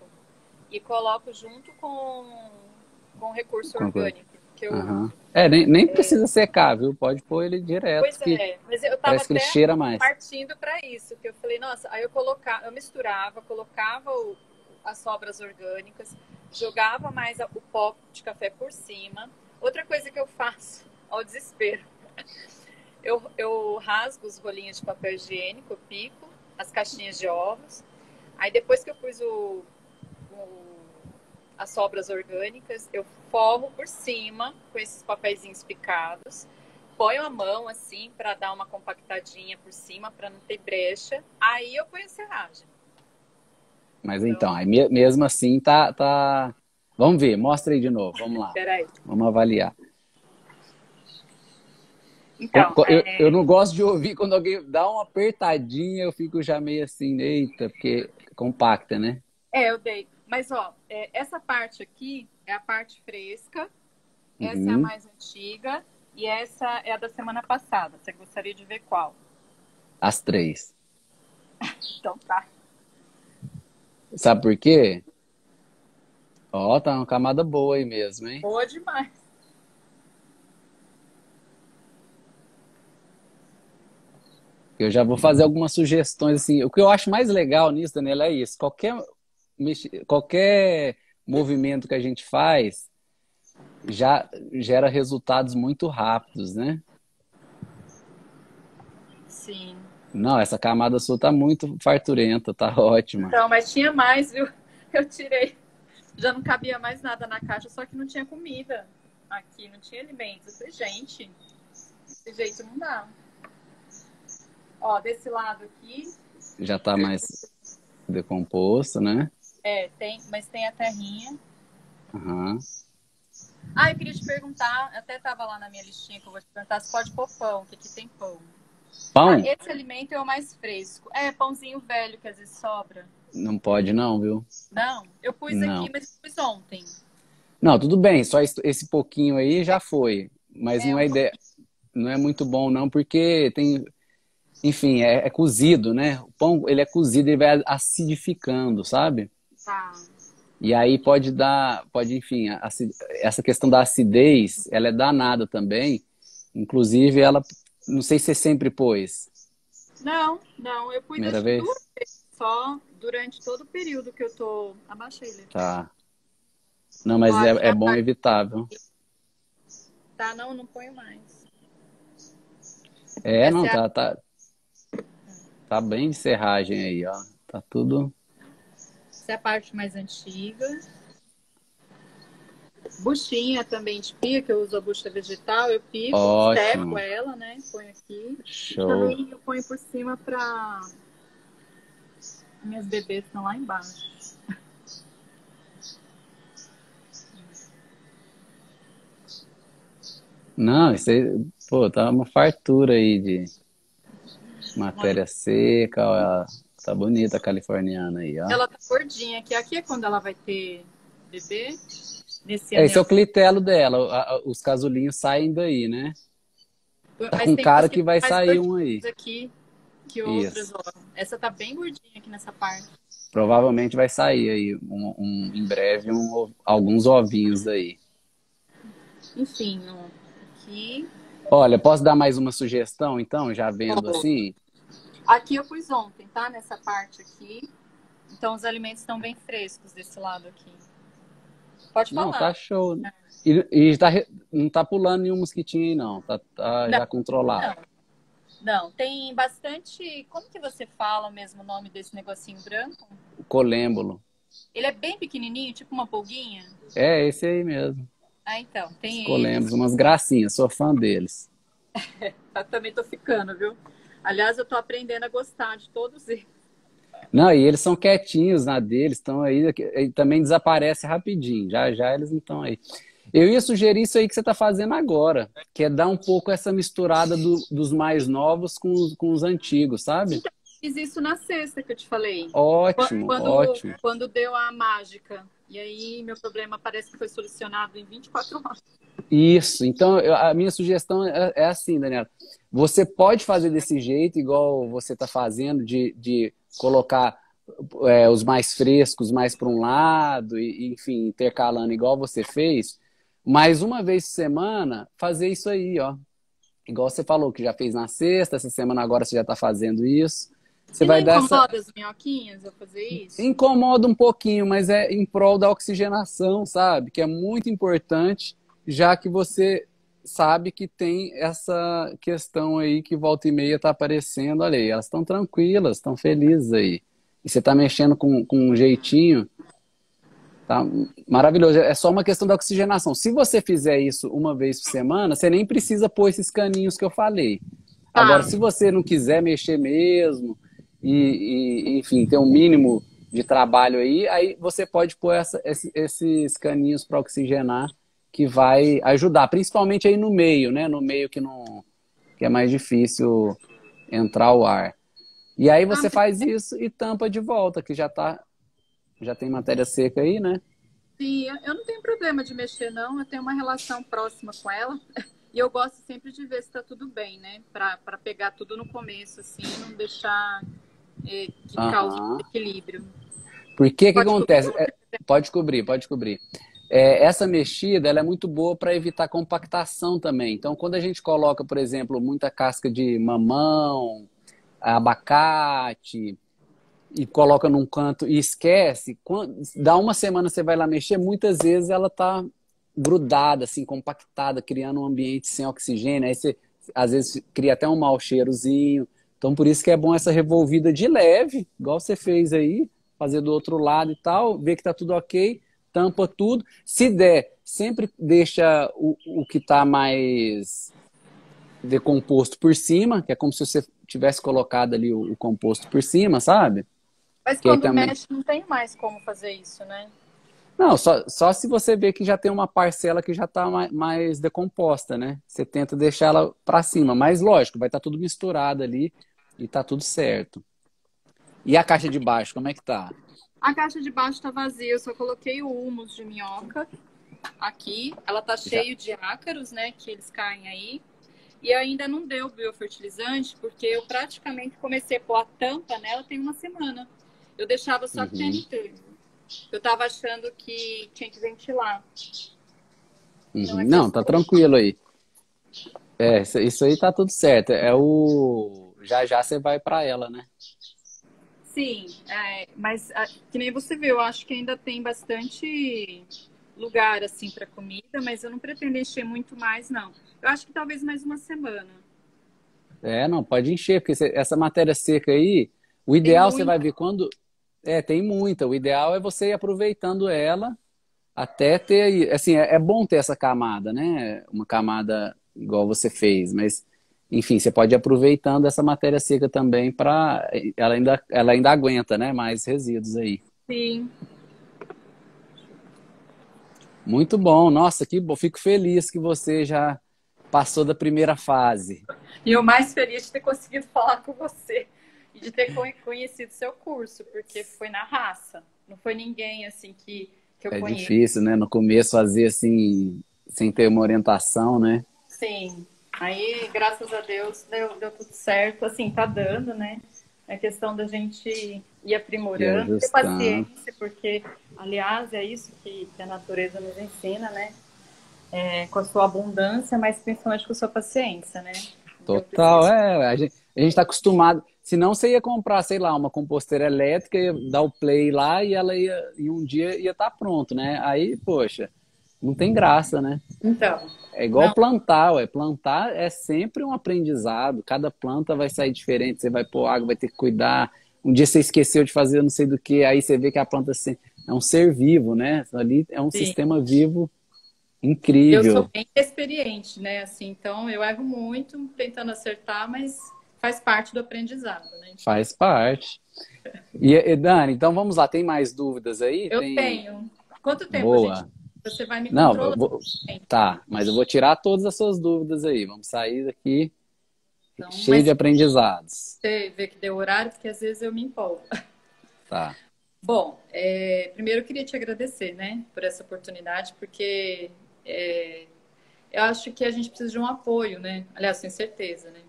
[SPEAKER 2] E coloco junto com, com recurso com orgânico que eu. Uhum.
[SPEAKER 1] É, nem, nem é... precisa secar, viu? Pode pôr ele direto.
[SPEAKER 2] Pois é, mas eu tava
[SPEAKER 1] que ele cheira mais.
[SPEAKER 2] partindo para isso, que eu falei, nossa, aí eu colocava, eu misturava, colocava o, as sobras orgânicas, jogava mais o pó de café por cima. Outra coisa que eu faço, ao desespero, eu, eu rasgo os rolinhos de papel higiênico, pico, as caixinhas de ovos. Aí depois que eu pus o, o as sobras orgânicas, eu forro por cima com esses papeizinhos picados, ponho a mão assim para dar uma compactadinha por cima para não ter brecha, aí eu ponho a serragem.
[SPEAKER 1] Mas então, então aí mesmo assim tá, tá. Vamos ver, mostra aí de novo, vamos lá.
[SPEAKER 2] Peraí.
[SPEAKER 1] Vamos avaliar. Então, eu, é... eu, não gosto de ouvir quando alguém dá uma apertadinha, eu fico já meio assim, eita, porque compacta, né?
[SPEAKER 2] É, eu dei. Mas, ó, é, essa parte aqui é a parte fresca. essa uhum. é a uhum. mais antiga e essa é a da semana passada. Você gostaria de ver qual?
[SPEAKER 1] As três.
[SPEAKER 2] então tá.
[SPEAKER 1] Sabe por quê? Ó, tá uma camada boa aí mesmo, hein?
[SPEAKER 2] Boa demais.
[SPEAKER 1] Eu já vou fazer algumas sugestões assim. O que eu acho mais legal nisso, Daniela, é isso. Qualquer, qualquer movimento que a gente faz já gera resultados muito rápidos, né?
[SPEAKER 2] Sim.
[SPEAKER 1] Não, essa camada sua tá muito farturenta, tá ótima.
[SPEAKER 2] Então, mas tinha mais, viu? Eu tirei. Já não cabia mais nada na caixa, só que não tinha comida aqui, não tinha alimentos. Eu falei, gente, desse jeito não dá. Ó, desse lado aqui.
[SPEAKER 1] Já tá mais decomposto, né?
[SPEAKER 2] É, tem, mas tem a terrinha.
[SPEAKER 1] Uhum.
[SPEAKER 2] Ah, eu queria te perguntar, até tava lá na minha listinha que eu vou te perguntar se pode pôr pão, que aqui tem pão.
[SPEAKER 1] Pão? Ah,
[SPEAKER 2] esse alimento é o mais fresco. É, pãozinho velho que às vezes sobra.
[SPEAKER 1] Não pode não, viu?
[SPEAKER 2] Não, eu pus não. aqui, mas pus ontem.
[SPEAKER 1] Não, tudo bem, só esse pouquinho aí já foi. Mas é, não é ideia. Não é muito bom, não, porque tem. Enfim, é, é, cozido, né? O pão, ele é cozido, ele vai acidificando, sabe?
[SPEAKER 2] Tá.
[SPEAKER 1] E aí pode dar, pode, enfim, essa questão da acidez, ela é danada também. Inclusive, ela não sei se você sempre pôs.
[SPEAKER 2] Não, não, eu pus
[SPEAKER 1] Primeira vez?
[SPEAKER 2] só durante todo o período que eu tô. Abaixei ele.
[SPEAKER 1] Tá. Não, mas é, é bom tá... evitável.
[SPEAKER 2] Tá, não, não ponho mais.
[SPEAKER 1] É, não, é tá, tá. Tá bem de serragem aí, ó. Tá tudo.
[SPEAKER 2] Essa é a parte mais antiga. Buchinha também de pia, que eu uso a bucha vegetal, eu pico, seco ela, né? Ponho aqui.
[SPEAKER 1] Show.
[SPEAKER 2] Também eu ponho por cima para minhas bebês estão lá embaixo.
[SPEAKER 1] Não, isso aí, pô, tá uma fartura aí de matéria seca, ó, tá bonita a californiana aí, ó.
[SPEAKER 2] Ela tá gordinha aqui. Aqui é quando ela vai ter bebê.
[SPEAKER 1] Nesse é, esse é o clitelo dela. Os casulinhos saem daí, né? Mas um cara que vai sair um aí.
[SPEAKER 2] Aqui que outras, ó. Essa tá bem gordinha aqui nessa parte.
[SPEAKER 1] Provavelmente vai sair aí um, um em breve um, alguns ovinhos daí.
[SPEAKER 2] Enfim, aqui.
[SPEAKER 1] Olha, posso dar mais uma sugestão, então, já vendo assim?
[SPEAKER 2] Aqui eu pus ontem, tá? Nessa parte aqui. Então os alimentos estão bem frescos desse lado aqui. Pode falar.
[SPEAKER 1] Não, tá show. E, e tá, não tá pulando nenhum mosquitinho aí, não. Tá, tá não, já controlado.
[SPEAKER 2] Não. não, tem bastante. Como que você fala o mesmo nome desse negocinho branco?
[SPEAKER 1] colêmbolo.
[SPEAKER 2] Ele é bem pequenininho, tipo uma pulguinha?
[SPEAKER 1] É, esse aí mesmo.
[SPEAKER 2] Ah, então. Tem
[SPEAKER 1] Os colêmbolos, umas gracinhas. Sou fã deles.
[SPEAKER 2] eu também tô ficando, viu? Aliás, eu tô aprendendo a gostar de todos eles.
[SPEAKER 1] Não, e eles são quietinhos na deles, estão aí, também desaparece rapidinho, já já eles não estão aí. Eu ia sugerir isso aí que você está fazendo agora, que é dar um pouco essa misturada do, dos mais novos com os, com os antigos, sabe? Então,
[SPEAKER 2] fiz isso na sexta que eu te falei.
[SPEAKER 1] Ótimo,
[SPEAKER 2] quando,
[SPEAKER 1] ótimo.
[SPEAKER 2] Quando deu a mágica. E aí meu problema parece que foi solucionado em 24 horas.
[SPEAKER 1] Isso. Então, eu, a minha sugestão é, é, assim, Daniela. Você pode fazer desse jeito, igual você está fazendo, de, de colocar é, os mais frescos mais para um lado, e, enfim, intercalando igual você fez, mas uma vez por semana, fazer isso aí, ó. Igual você falou que já fez na sexta, essa semana agora você já está fazendo isso. Você vai dar
[SPEAKER 2] incomoda essa... as minhoquinhas eu fazer isso?
[SPEAKER 1] Incomoda um pouquinho, mas é em prol da oxigenação, sabe? Que é muito importante, já que você sabe que tem essa questão aí que volta e meia está aparecendo. Olha aí, elas estão tranquilas, estão felizes aí. E você está mexendo com, com um jeitinho. Tá maravilhoso. É só uma questão da oxigenação. Se você fizer isso uma vez por semana, você nem precisa pôr esses caninhos que eu falei. Tá. Agora, se você não quiser mexer mesmo, e, e, enfim, ter um mínimo de trabalho aí, aí você pode pôr essa, esses caninhos para oxigenar que vai ajudar, principalmente aí no meio, né? No meio que não que é mais difícil entrar o ar. E aí você faz isso e tampa de volta, que já tá já tem matéria seca aí, né?
[SPEAKER 2] Sim, eu não tenho problema de mexer, não. Eu tenho uma relação próxima com ela. E eu gosto sempre de ver se está tudo bem, né? Para pegar tudo no começo, assim, não deixar é, que uhum. cause equilíbrio.
[SPEAKER 1] Por que que acontece? É, pode cobrir, pode cobrir. É, essa mexida ela é muito boa para evitar compactação também. Então, quando a gente coloca, por exemplo, muita casca de mamão, abacate, e coloca num canto e esquece, quando, dá uma semana você vai lá mexer, muitas vezes ela está grudada, assim, compactada, criando um ambiente sem oxigênio. Aí você, às vezes, cria até um mau cheirozinho. Então, por isso que é bom essa revolvida de leve, igual você fez aí, fazer do outro lado e tal, ver que está tudo ok tampa tudo. Se der, sempre deixa o, o que está mais decomposto por cima, que é como se você tivesse colocado ali o, o composto por cima, sabe?
[SPEAKER 2] Mas que quando também... mexe, não tem mais como fazer isso, né?
[SPEAKER 1] Não, só, só se você vê que já tem uma parcela que já está mais, mais, decomposta, né? Você tenta deixar ela para cima. Mas, lógico, vai estar tá tudo misturado ali e tá tudo certo. E a caixa de baixo, como é que tá?
[SPEAKER 2] A caixa de baixo está vazia, eu só coloquei o humus de minhoca aqui. Ela tá cheio de ácaros, né, que eles caem aí. E ainda não deu biofertilizante, porque eu praticamente comecei a pôr a tampa nela tem uma semana. Eu deixava só uhum. TNT. Eu tava achando que tinha que ventilar.
[SPEAKER 1] Uhum. Então, é não, tá tranquilo aí. É, isso aí tá tudo certo. É o. Já já você vai para ela, né?
[SPEAKER 2] Sim, é, mas a, que nem você viu, eu acho que ainda tem bastante lugar assim para comida, mas eu não pretendo encher muito mais, não. Eu acho que talvez mais uma semana.
[SPEAKER 1] É, não, pode encher, porque essa matéria seca aí, o ideal você vai ver quando. É, tem muita. O ideal é você ir aproveitando ela até ter. Assim, é, é bom ter essa camada, né? Uma camada igual você fez, mas enfim, você pode ir aproveitando essa matéria seca também para ela ainda ela ainda aguenta, né, mais resíduos aí.
[SPEAKER 2] Sim.
[SPEAKER 1] Muito bom. Nossa, que bom. Fico feliz que você já passou da primeira fase.
[SPEAKER 2] E o mais feliz de ter conseguido falar com você e de ter conhecido seu curso, porque foi na raça. Não foi ninguém assim que, que eu
[SPEAKER 1] é
[SPEAKER 2] conheço.
[SPEAKER 1] É difícil, né? No começo fazer assim, sem ter uma orientação, né?
[SPEAKER 2] Sim. Aí, graças a Deus, deu, deu tudo certo. Assim, tá dando, né? É questão da gente ir aprimorando, ter paciência, porque, aliás, é isso que, que a natureza nos ensina, né? É, com a sua abundância, mas principalmente com a sua paciência, né?
[SPEAKER 1] Total, é. A gente, a gente tá acostumado. Senão você ia comprar, sei lá, uma composteira elétrica, ia dar o play lá e ela ia, e um dia ia estar tá pronto, né? Aí, poxa, não tem graça, né?
[SPEAKER 2] Então,
[SPEAKER 1] é igual não. plantar, ué. Plantar é sempre um aprendizado. Cada planta vai sair diferente. Você vai pôr água, vai ter que cuidar. Um dia você esqueceu de fazer não sei do que, aí você vê que a planta é um ser vivo, né? Ali é um Sim. sistema vivo incrível. Eu
[SPEAKER 2] sou bem experiente, né? Assim, então eu erro muito tentando acertar, mas faz parte do aprendizado, né?
[SPEAKER 1] Faz parte. E, e Dani, então vamos lá. Tem mais dúvidas aí?
[SPEAKER 2] Eu
[SPEAKER 1] Tem...
[SPEAKER 2] tenho. Quanto tempo
[SPEAKER 1] Boa.
[SPEAKER 2] gente você vai me
[SPEAKER 1] Não, vou... tá, mas eu vou tirar todas as suas dúvidas aí. Vamos sair daqui então, cheio de aprendizados.
[SPEAKER 2] Você vê que deu horário, porque às vezes eu me empolgo.
[SPEAKER 1] Tá.
[SPEAKER 2] Bom, é, primeiro eu queria te agradecer, né, por essa oportunidade, porque é, eu acho que a gente precisa de um apoio, né? Aliás, tenho certeza, né?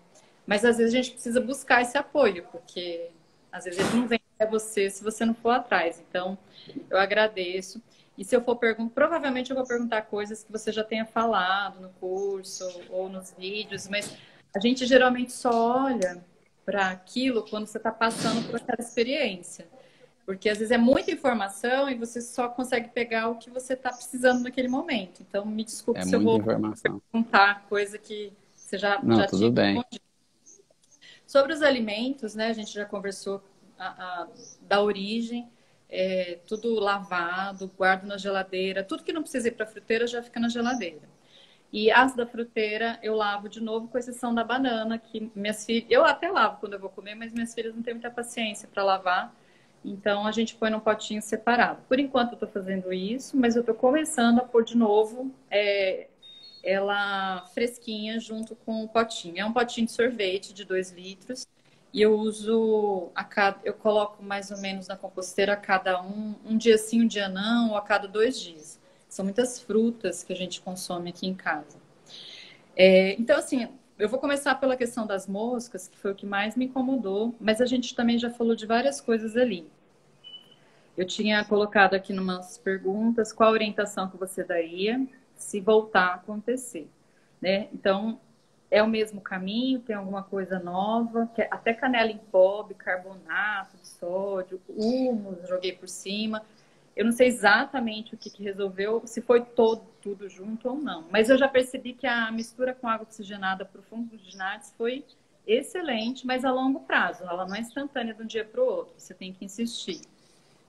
[SPEAKER 2] Mas às vezes a gente precisa buscar esse apoio, porque às vezes ele não vem até você se você não for atrás. Então, eu agradeço. E se eu for perguntar, provavelmente eu vou perguntar coisas que você já tenha falado no curso ou nos vídeos, mas a gente geralmente só olha para aquilo quando você está passando por aquela experiência. Porque às vezes é muita informação e você só consegue pegar o que você está precisando naquele momento. Então, me desculpe é se eu vou informação. perguntar coisa que você já,
[SPEAKER 1] Não,
[SPEAKER 2] já
[SPEAKER 1] tudo tinha bem.
[SPEAKER 2] Sobre os alimentos, né? A gente já conversou a, a, da origem é, tudo lavado, guardo na geladeira. Tudo que não precisa ir para a fruteira já fica na geladeira. E as da fruteira eu lavo de novo, com exceção da banana, que minhas filhas. Eu até lavo quando eu vou comer, mas minhas filhas não têm muita paciência para lavar. Então a gente põe num potinho separado. Por enquanto eu estou fazendo isso, mas eu estou começando a pôr de novo é, ela fresquinha junto com o potinho. É um potinho de sorvete de 2 litros e eu uso a cada, eu coloco mais ou menos na composteira a cada um, um dia sim, um dia não, ou a cada dois dias. São muitas frutas que a gente consome aqui em casa. É, então, assim, eu vou começar pela questão das moscas, que foi o que mais me incomodou, mas a gente também já falou de várias coisas ali. Eu tinha colocado aqui numas perguntas qual a orientação que você daria se voltar a acontecer, né? Então, é o mesmo caminho, tem alguma coisa nova, é até canela em pó, bicarbonato de sódio, humus, joguei por cima. Eu não sei exatamente o que, que resolveu, se foi todo tudo junto ou não. Mas eu já percebi que a mistura com água oxigenada para o fungo de nates foi excelente, mas a longo prazo. Ela não é instantânea de um dia para o outro. Você tem que insistir.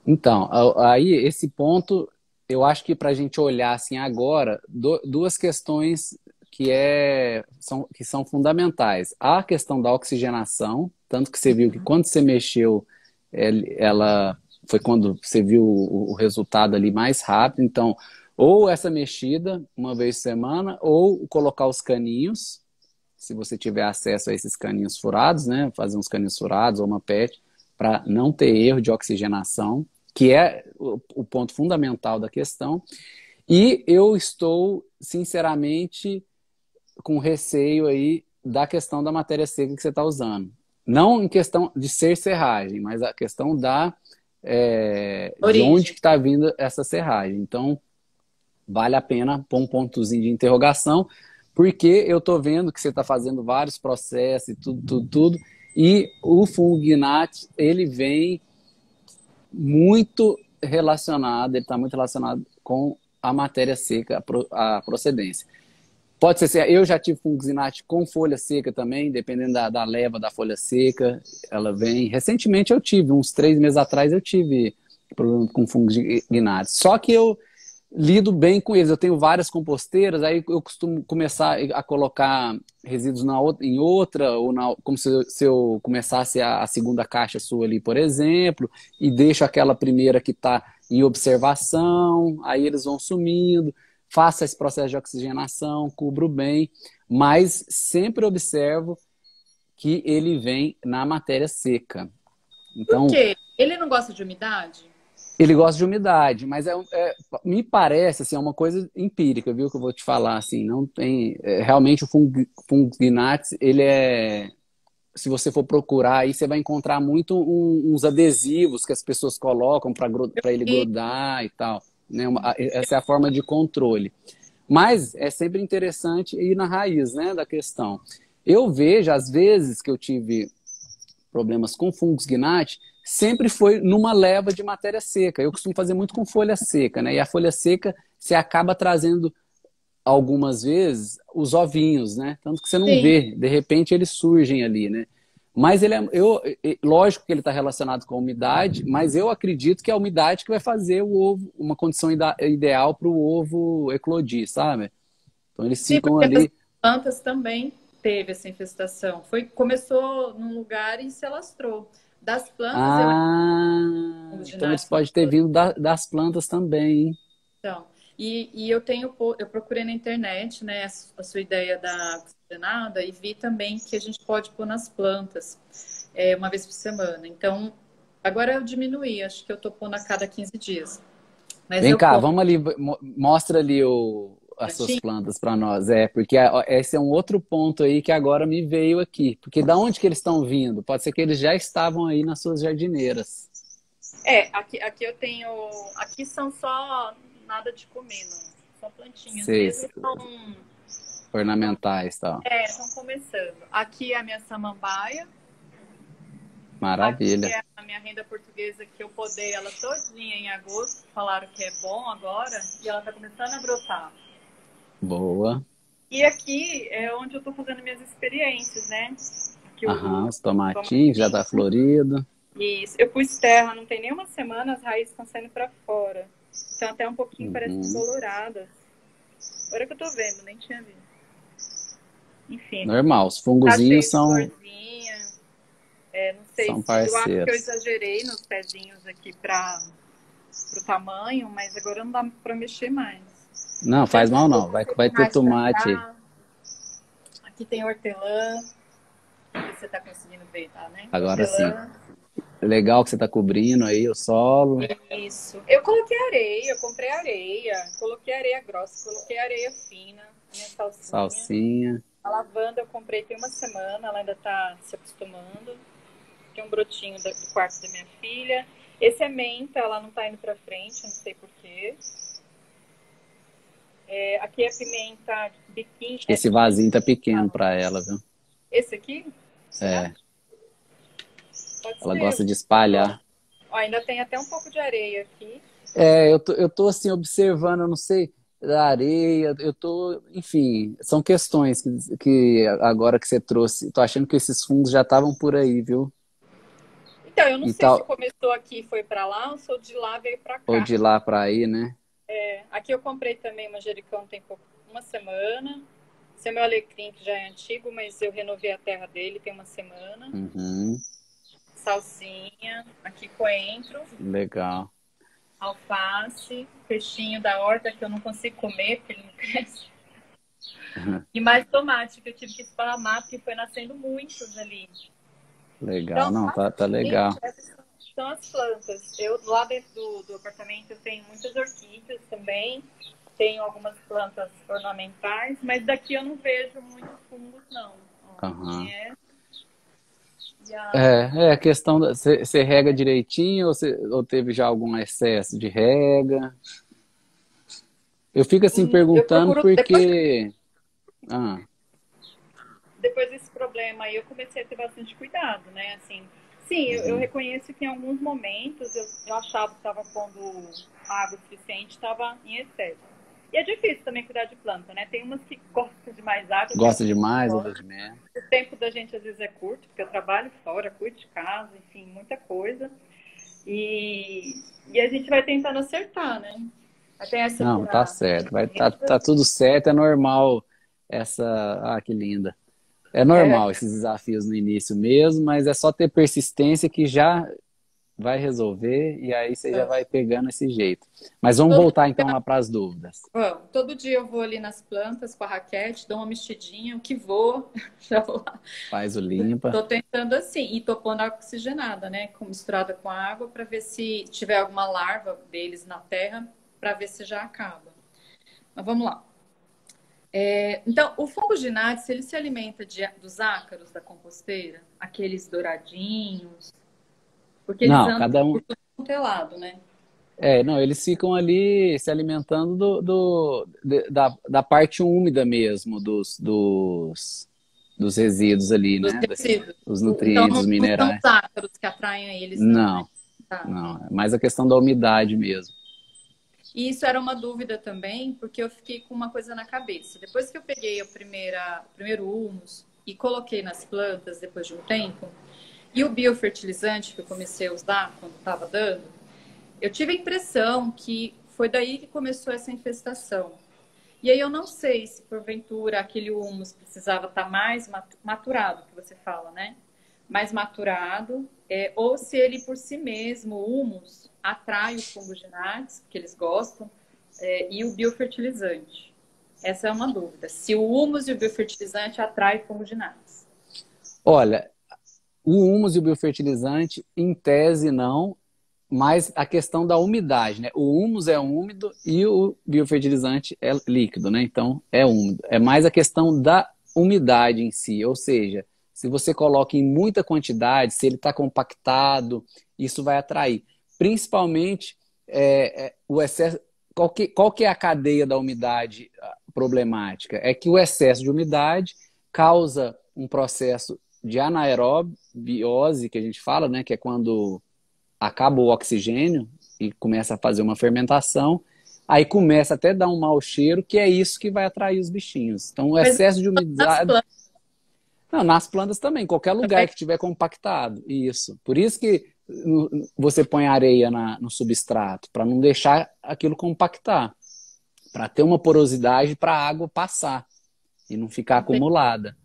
[SPEAKER 1] Então, aí esse ponto, eu acho que para a gente olhar assim agora, duas questões que, é, são, que são fundamentais. A questão da oxigenação, tanto que você viu que quando você mexeu, ela foi quando você viu o, resultado ali mais rápido. Então, ou essa mexida uma vez por semana, ou colocar os caninhos, se você tiver acesso a esses caninhos furados, né? Fazer uns caninhos furados ou uma PET, para não ter erro de oxigenação, que é o ponto fundamental da questão. E eu estou, sinceramente, com receio aí da questão da matéria seca que você está usando. Não em questão de ser serragem, mas a questão da é, de onde que está vindo essa serragem. Então, vale a pena pôr um pontozinho de interrogação, porque eu estou vendo que você está fazendo vários processos e tudo, tudo, tudo, e o fungo gnat, ele vem muito relacionado, ele está muito relacionado com a matéria seca, a procedência. Pode ser, eu já tive fungosinate com folha seca também, dependendo da, da, leva da folha seca, ela vem. Recentemente eu tive, uns três meses atrás eu tive problema com fungosinate. Só que eu lido bem com eles. Eu tenho várias composteiras, aí eu costumo começar a colocar resíduos na outra, em outra, ou na, como se, se eu começasse a, a, segunda caixa sua ali, por exemplo, e deixo aquela primeira que está em observação, aí eles vão sumindo faça esse processo de oxigenação, cubro bem, mas sempre observo que ele vem na matéria seca.
[SPEAKER 2] Então, Por quê? Ele não gosta de umidade?
[SPEAKER 1] Ele gosta de umidade, mas é, é, me parece assim, é uma coisa empírica, viu? Que eu vou te falar assim, não tem é, realmente o funginates, ele é se você for procurar aí, você vai encontrar muito um, uns adesivos que as pessoas colocam para ele grudar e tal. Né? Uma, essa é a forma de controle. Mas é sempre interessante ir na raiz né, da questão. Eu vejo, às vezes, que eu tive problemas com fungos gnat, sempre foi numa leva de matéria seca. Eu costumo fazer muito com folha seca, né? E a folha seca você acaba trazendo algumas vezes os ovinhos, né? Tanto que você não Sim. vê, de repente eles surgem ali, né? Mas ele é, eu, lógico que ele está relacionado com a umidade, mas eu acredito que é a umidade que vai fazer o ovo, uma condição ideal para o ovo eclodir, sabe?
[SPEAKER 2] Então eles Sim, ficam ali. As plantas também teve essa infestação. Foi, começou num lugar e se alastrou. Das plantas.
[SPEAKER 1] Ah, eu... então eles podem ter vindo da, das plantas também?
[SPEAKER 2] Então, e, e eu tenho, eu procurei na internet, né, a, sua ideia da oxigenada e vi também que a gente pode pôr nas plantas é, uma vez por semana. Então, agora eu diminuí, acho que eu tô pondo a cada 15 dias.
[SPEAKER 1] Mas Vem cá, vamos ali, mostra ali o, as suas plantas para nós. É, porque esse é um outro ponto aí que agora me veio aqui. Porque da onde que eles estão vindo? Pode ser que eles já estavam aí nas suas jardineiras.
[SPEAKER 2] É, aqui, aqui eu tenho. Aqui são só nada de comer, não. São plantinhas. Mesmo, são...
[SPEAKER 1] Ornamentais, tal.
[SPEAKER 2] É, estão começando. Aqui é a minha samambaia.
[SPEAKER 1] Maravilha.
[SPEAKER 2] Aqui é a minha renda portuguesa que eu podei ela todinha em agosto. Falaram que é bom agora. E ela está começando a brotar.
[SPEAKER 1] Boa.
[SPEAKER 2] E aqui é onde eu estou fazendo minhas experiências, né?
[SPEAKER 1] Que Aham, os tomatinhos já tá florido.
[SPEAKER 2] Isso. Eu pus terra, não tem nenhuma semana, as raízes estão saindo para fora. São até um pouquinho, uhum. parece coloradas. Agora que eu tô vendo, nem tinha visto. Enfim.
[SPEAKER 1] Normal, os fungozinhos são.
[SPEAKER 2] É, não sei são se parceiros. eu acho que eu exagerei nos pezinhos aqui para o tamanho, mas agora não dá para mexer mais.
[SPEAKER 1] Não, faz mal não. Vai, vai ter tomate.
[SPEAKER 2] Aqui tem hortelã. você está conseguindo ver, tá, né?
[SPEAKER 1] Agora sim. Legal que você está cobrindo aí o solo.
[SPEAKER 2] Isso. Eu coloquei areia, eu comprei areia, coloquei areia grossa, coloquei areia fina, minha salsinha.
[SPEAKER 1] Salsinha.
[SPEAKER 2] A lavanda eu comprei tem uma semana, ela ainda está se acostumando. Tem um brotinho do quarto da minha filha. Esse é menta, ela não está indo para frente, não sei porquê. É, aqui é pimenta biquinho.
[SPEAKER 1] Esse vasinho tá pequeno para ela, viu?
[SPEAKER 2] Esse aqui?
[SPEAKER 1] É. Ela ser. gosta de espalhar.
[SPEAKER 2] Ó, ainda tem até um pouco de areia aqui.
[SPEAKER 1] É, eu tô, eu tô assim observando, eu não sei, da areia, eu tô, enfim, são questões que, que agora que você trouxe, tô achando que esses fundos já estavam por aí, viu?
[SPEAKER 2] Então, eu não e sei tal... se começou aqui e foi para lá ou se de lá veio para cá.
[SPEAKER 1] Ou de lá para aí, né?
[SPEAKER 2] É, aqui eu comprei também manjericão tem pouco, uma semana. Esse é meu alecrim, que já é antigo, mas eu renovei a terra dele tem uma semana.
[SPEAKER 1] Uhum.
[SPEAKER 2] Salsinha, aqui coentro.
[SPEAKER 1] Legal.
[SPEAKER 2] Alface, peixinho da horta que eu não consigo comer porque ele não cresce. E mais tomate, que eu tive que espalhar porque foi nascendo muitos ali.
[SPEAKER 1] Legal, então, não, tá, tá legal. Essas
[SPEAKER 2] são as plantas. Eu, lá dentro do, do apartamento, eu tenho muitas orquídeas também. Tenho algumas plantas ornamentais, mas daqui eu não vejo muitos fungos, não.
[SPEAKER 1] Uhum. É, é, é a questão. Você rega direitinho ou, cê, ou teve já algum excesso de rega? Eu fico assim hum, perguntando procuro, porque. Depois, ah.
[SPEAKER 2] depois desse problema aí, eu comecei a ter bastante cuidado, né? Assim, Sim, eu, eu, reconheço que em alguns momentos eu, eu achava que estava pondo água suficiente, estava em excesso. E é difícil também cuidar de planta, né? Tem umas que gostam de mais água.
[SPEAKER 1] Gosta de mais, outras de menos.
[SPEAKER 2] O tempo da gente às vezes é curto, porque eu trabalho fora, cuido de casa, enfim, muita coisa. E, e a gente vai tentando acertar, né?
[SPEAKER 1] essa Não, tá certo. Vai, tá, tá tudo certo, é normal essa. Ah, que linda. É normal é. esses desafios no início mesmo, mas é só ter persistência que já vai resolver e aí você já vai pegando esse jeito. Mas vamos todo voltar então lá para as dúvidas.
[SPEAKER 2] Bom, todo dia eu vou ali nas plantas com a raquete, dou uma mexidinha, o que vou, já vou lá.
[SPEAKER 1] Faz o limpa.
[SPEAKER 2] Estou tentando assim, e tô pondo água oxigenada, né, misturada com água, para ver se tiver alguma larva deles na terra, para ver se já acaba. Mas vamos lá. É, então, o fungo ginátis, ele se alimenta de, dos ácaros da composteira, aqueles douradinhos, porque eles
[SPEAKER 1] não,
[SPEAKER 2] andam
[SPEAKER 1] cada um...
[SPEAKER 2] por todo lado, né?
[SPEAKER 1] É, não, eles ficam ali se alimentando do, do da, da parte úmida mesmo dos, dos, dos resíduos ali, dos né? Resíduos. Os nutrientes, então, não, minerais. Não
[SPEAKER 2] são os ácaros que atraem eles.
[SPEAKER 1] Não, não, tá. não, é mais a questão da umidade mesmo.
[SPEAKER 2] E isso era uma dúvida também, porque eu fiquei com uma coisa na cabeça. Depois que eu peguei a primeira, o primeiro humus e coloquei nas plantas depois de um tempo, e o biofertilizante que eu comecei a usar quando estava dando, eu tive a impressão que foi daí que começou essa infestação. E aí eu não sei se porventura aquele humus precisava estar tá mais maturado, que você fala, né? Mais maturado, é, ou se ele por si mesmo, o humus, atrai os fungoginantes, que eles gostam, é, e o biofertilizante. Essa é uma dúvida. Se o humus e o biofertilizante atraem fungoginantes.
[SPEAKER 1] Olha, o humus e o biofertilizante, em tese, não, mas a questão da umidade, né? O humus é úmido e o biofertilizante é líquido, né? Então, é úmido. É mais a questão da umidade em si, ou seja, se você coloca em muita quantidade, se ele está compactado, isso vai atrair principalmente é, é, o excesso. Qual que, qual que é a cadeia da umidade ah, problemática? É que o excesso de umidade causa um processo de anaerobiose, que a gente fala, né, que é quando acaba o oxigênio e começa a fazer uma fermentação, aí começa até a dar um mau cheiro, que é isso que vai atrair os bichinhos. Então, o excesso de umidade. Não, nas plantas também, qualquer lugar que tiver compactado. Isso. Por isso que você põe areia na, no substrato, para não deixar aquilo compactar, para ter uma porosidade para a água passar e não ficar acumulada.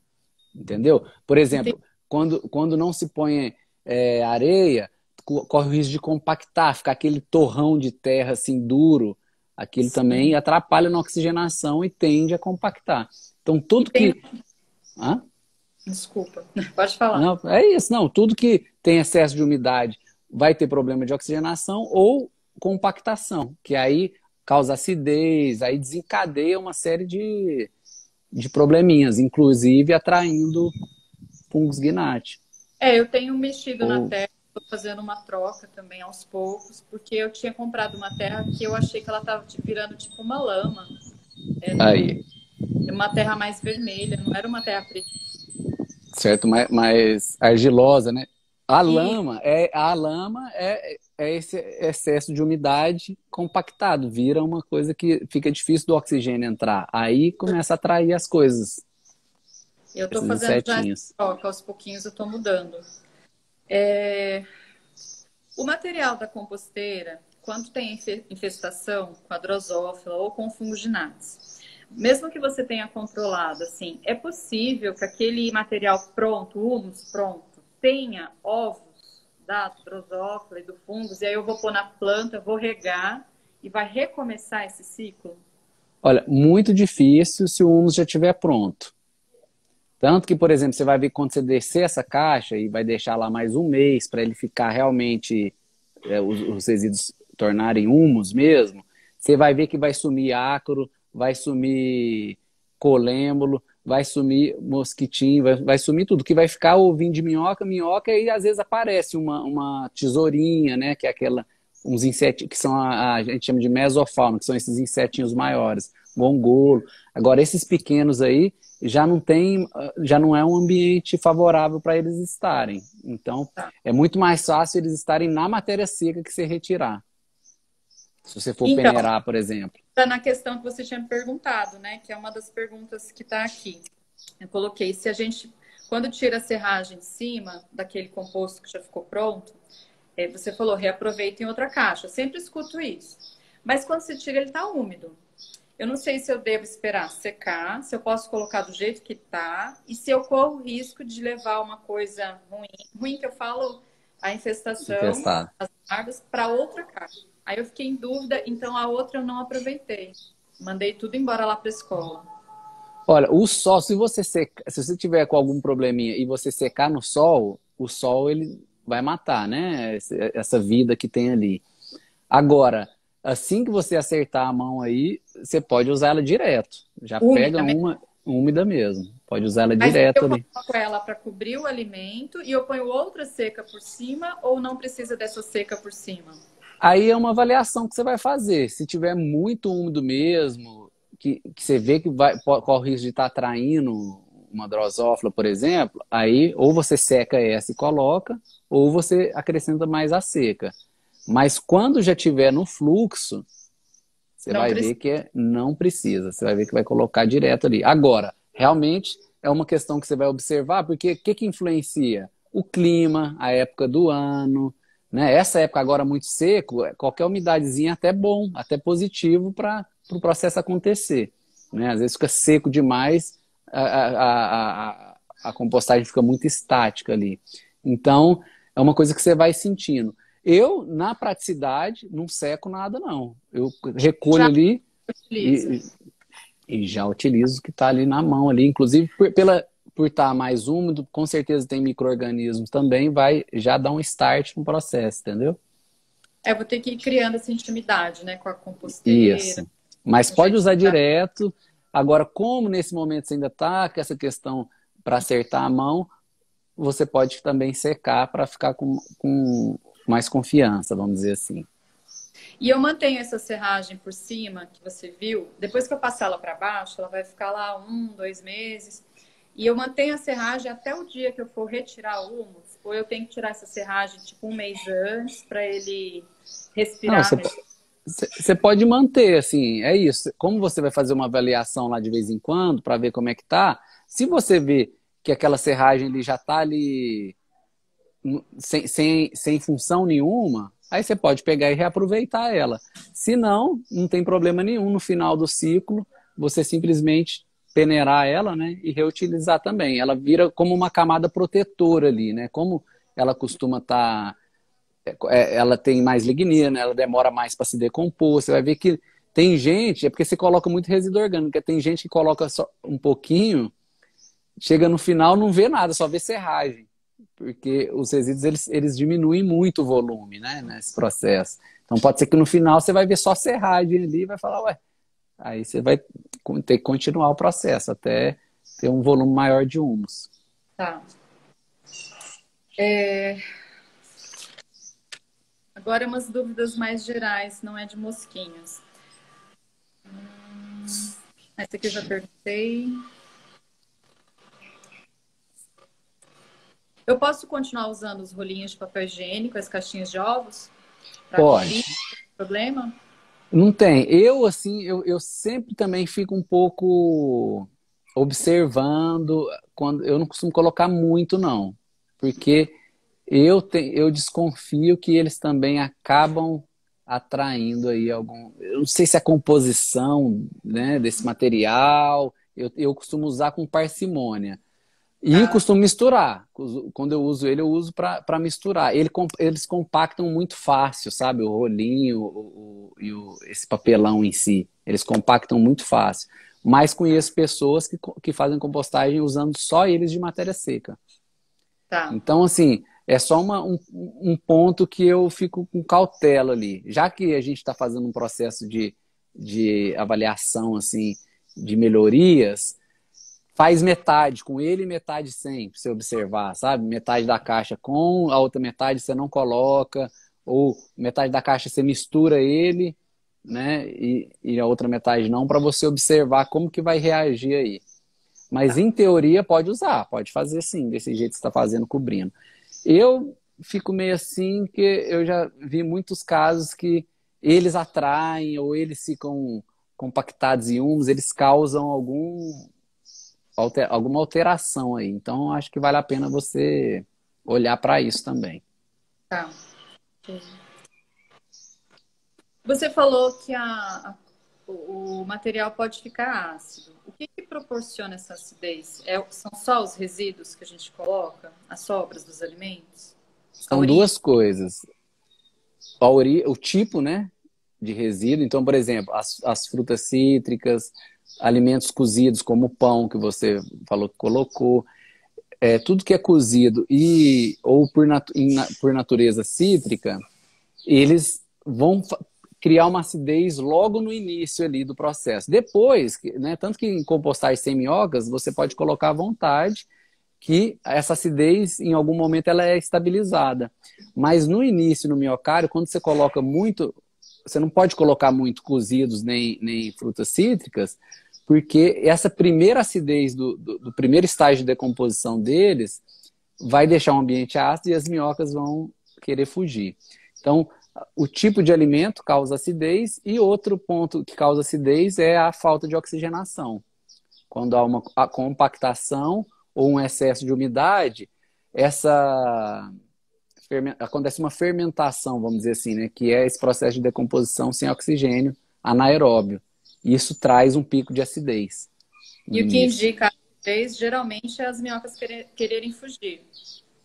[SPEAKER 1] Entendeu? Por exemplo, quando, quando não se põe é, areia, corre o risco de compactar, ficar aquele torrão de terra assim duro. Aquilo Sim. também atrapalha na oxigenação e tende a compactar. Então, tudo que. Hã?
[SPEAKER 2] Desculpa, pode falar.
[SPEAKER 1] Não, é isso, não. Tudo que tem excesso de umidade vai ter problema de oxigenação ou compactação, que aí causa acidez, aí desencadeia uma série de, de probleminhas, inclusive atraindo fungos gnat.
[SPEAKER 2] É, eu tenho mexido ou... na terra, estou fazendo uma troca também aos poucos, porque eu tinha comprado uma terra que eu achei que ela estava virando tipo uma lama.
[SPEAKER 1] Era aí.
[SPEAKER 2] Uma terra mais vermelha, não era uma terra preta.
[SPEAKER 1] Certo, mais, mais argilosa, né? A lama é a lama é, é esse excesso de umidade compactado, vira uma coisa que fica difícil do oxigênio entrar. Aí começa a atrair as coisas.
[SPEAKER 2] Eu estou fazendo já troca, aos pouquinhos eu estou mudando. É... O material da composteira, quando tem infestação com a drosófila ou com fungoginates, mesmo que você tenha controlado, assim, é possível que aquele material pronto, humus pronto, tenha ovos da drosófila e do fungos, e aí eu vou pôr na planta, vou regar e vai recomeçar esse ciclo?
[SPEAKER 1] Olha, muito difícil se o humus já estiver pronto. Tanto que, por exemplo, você vai ver quando você descer essa caixa e vai deixar lá mais um mês para ele ficar realmente, é, os, os, resíduos tornarem humus mesmo, você vai ver que vai sumir ácaro, vai sumir colêmbolo, vai sumir mosquitinho, vai, vai sumir tudo, que vai ficar ovinho de minhoca, minhoca, e às vezes aparece uma, uma tesourinha, né, que é aquela, uns insetos que são, a, a gente chama de mesofauna, que são esses insetinhos maiores, gongolo. Agora, esses pequenos aí, já não tem, já não é um ambiente favorável para eles estarem. Então, tá. é muito mais fácil eles estarem na matéria seca que se retirar. Se você for então, peneirar, por exemplo.
[SPEAKER 2] Está na questão que você tinha perguntado, né? Que é uma das perguntas que está aqui. Eu coloquei, se a gente, quando tira a serragem de cima daquele composto que já ficou pronto, é, você falou, reaproveita em outra caixa. Eu sempre escuto isso. Mas quando você tira, ele está úmido. Eu não sei se eu devo esperar secar, se eu posso colocar do jeito que está e se eu corro o risco de levar uma coisa ruim, ruim que eu falo, a infestação, Infestado. as pragas, para outra caixa. Aí eu fiquei em dúvida, então a outra eu não aproveitei. Mandei tudo embora lá para a escola.
[SPEAKER 1] Olha, o sol, se você seca, se você tiver com algum probleminha e você secar no sol, o sol ele vai matar, né? Essa vida que tem ali. Agora, assim que você acertar a mão aí, você pode usar ela direto. Já úmida pega mesmo. uma úmida mesmo. Pode usar ela Mas direto
[SPEAKER 2] eu
[SPEAKER 1] ali.
[SPEAKER 2] Eu coloco ela para cobrir o alimento e eu ponho outra seca por cima ou não precisa dessa seca por cima?
[SPEAKER 1] Aí é uma avaliação que você vai fazer. Se tiver muito úmido mesmo, que, que você vê que vai, corre o risco de estar tá atraindo uma drosófila, por exemplo, aí ou você seca essa e coloca, ou você acrescenta mais a seca. Mas quando já tiver no fluxo, você não vai precisa. ver que é, não precisa. Você vai ver que vai colocar direto ali. Agora, realmente é uma questão que você vai observar, porque o que, que influencia? O clima, a época do ano, né? Essa época agora muito seco, qualquer umidadezinha é até bom, até positivo para o pro processo acontecer. Né? Às vezes fica seco demais, a, a, a, a compostagem fica muito estática ali. Então, é uma coisa que você vai sentindo. Eu, na praticidade, não seco nada, não. Eu recolho já ali e, e, já utilizo o que está ali na mão ali. Inclusive, pela, por estar mais úmido, com certeza tem micro-organismos também, vai já dar um start no processo, entendeu?
[SPEAKER 2] É, vou ter que ir criando essa intimidade, né, com a composteira.
[SPEAKER 1] Isso. Mas pode usar direto. Agora, como nesse momento você ainda está com essa questão para acertar a mão, você pode também secar para ficar com, com mais confiança, vamos dizer assim.
[SPEAKER 2] E eu mantenho essa serragem por cima, que você viu. Depois que eu passar ela para baixo, ela vai ficar lá um, dois meses. E eu mantenho a serragem até o dia que eu for retirar o humus. Ou eu tenho que tirar essa serragem tipo um mês antes para ele respirar.
[SPEAKER 1] Você pode manter, assim, é isso. Como você vai fazer uma avaliação lá de vez em quando para ver como é que tá, se você vê que aquela serragem ali já tá ali sem, sem, sem função nenhuma, aí você pode pegar e reaproveitar ela. Se não, não tem problema nenhum no final do ciclo, você simplesmente peneirar ela, né, e reutilizar também. Ela vira como uma camada protetora ali, né? Como ela costuma estar, tá, é, ela tem mais lignina, ela demora mais para se decompor. Você vai ver que tem gente, é porque você coloca muito resíduo orgânico, tem gente que coloca só um pouquinho chega no final não vê nada, só vê serragem. Porque os resíduos eles, eles diminuem muito o volume né, nesse processo. Então pode ser que no final você vai ver só serragem ali e vai falar, ué, aí você vai ter que continuar o processo até ter um volume maior de humus.
[SPEAKER 2] Tá. É... Agora umas dúvidas mais gerais, não é de mosquinhas. Hum, essa aqui eu já perguntei. Eu posso continuar usando os rolinhos de papel higiênico, as caixinhas de ovos?
[SPEAKER 1] Pode.
[SPEAKER 2] Problema?
[SPEAKER 1] Não tem. Eu, assim, eu, eu sempre também fico um pouco observando. quando Eu não costumo colocar muito, não. Porque eu, te, eu desconfio que eles também acabam atraindo aí algum. Eu não sei se a composição né, desse material. Eu, eu costumo usar com parcimônia. E ah. costumo misturar. Quando eu uso ele, eu uso para misturar. Ele, eles compactam muito fácil, sabe? O rolinho o, o, e o, esse papelão em si. Eles compactam muito fácil. Mas conheço pessoas que, que fazem compostagem usando só eles de matéria seca.
[SPEAKER 2] Tá.
[SPEAKER 1] Então, assim, é só uma, um, um ponto que eu fico com cautela ali. Já que a gente está fazendo um processo de, de avaliação, assim, de melhorias, faz metade com ele e metade sem, para você observar, sabe? Metade da caixa com, a outra metade você não coloca, ou metade da caixa você mistura ele, né? E, e a outra metade não, para você observar como que vai reagir aí. Mas em teoria pode usar, pode fazer sim, desse jeito que está fazendo cobrindo. Eu fico meio assim que eu já vi muitos casos que eles atraem ou eles ficam compactados em uns, eles causam algum alter, alguma alteração aí. Então, acho que vale a pena você olhar para isso também.
[SPEAKER 2] Tá. Você falou que a, a, o material pode ficar ácido. O que, que proporciona essa acidez? É, são só os resíduos que a gente coloca, as sobras dos alimentos?
[SPEAKER 1] São duas coisas. O tipo, né, de resíduo. Então, por exemplo, as, as frutas cítricas, alimentos cozidos, como o pão que você falou que colocou, é, tudo que é cozido e ou por, natu por natureza cítrica, eles vão criar uma acidez logo no início ali do processo. Depois, né, tanto que em compostagem sem minhocas, você pode colocar à vontade que essa acidez, em algum momento, ela é estabilizada. Mas no início, no minhocário, quando você coloca muito, você não pode colocar muito cozidos nem, nem frutas cítricas, porque essa primeira acidez do, do, do, primeiro estágio de decomposição deles vai deixar o ambiente ácido e as minhocas vão querer fugir. Então, o tipo de alimento causa acidez e outro ponto que causa acidez é a falta de oxigenação. Quando há uma compactação ou um excesso de umidade, essa acontece uma fermentação, vamos dizer assim, né, que é esse processo de decomposição sem oxigênio anaeróbio. Isso traz um pico de acidez.
[SPEAKER 2] E o que indica a acidez geralmente é as minhocas quererem fugir.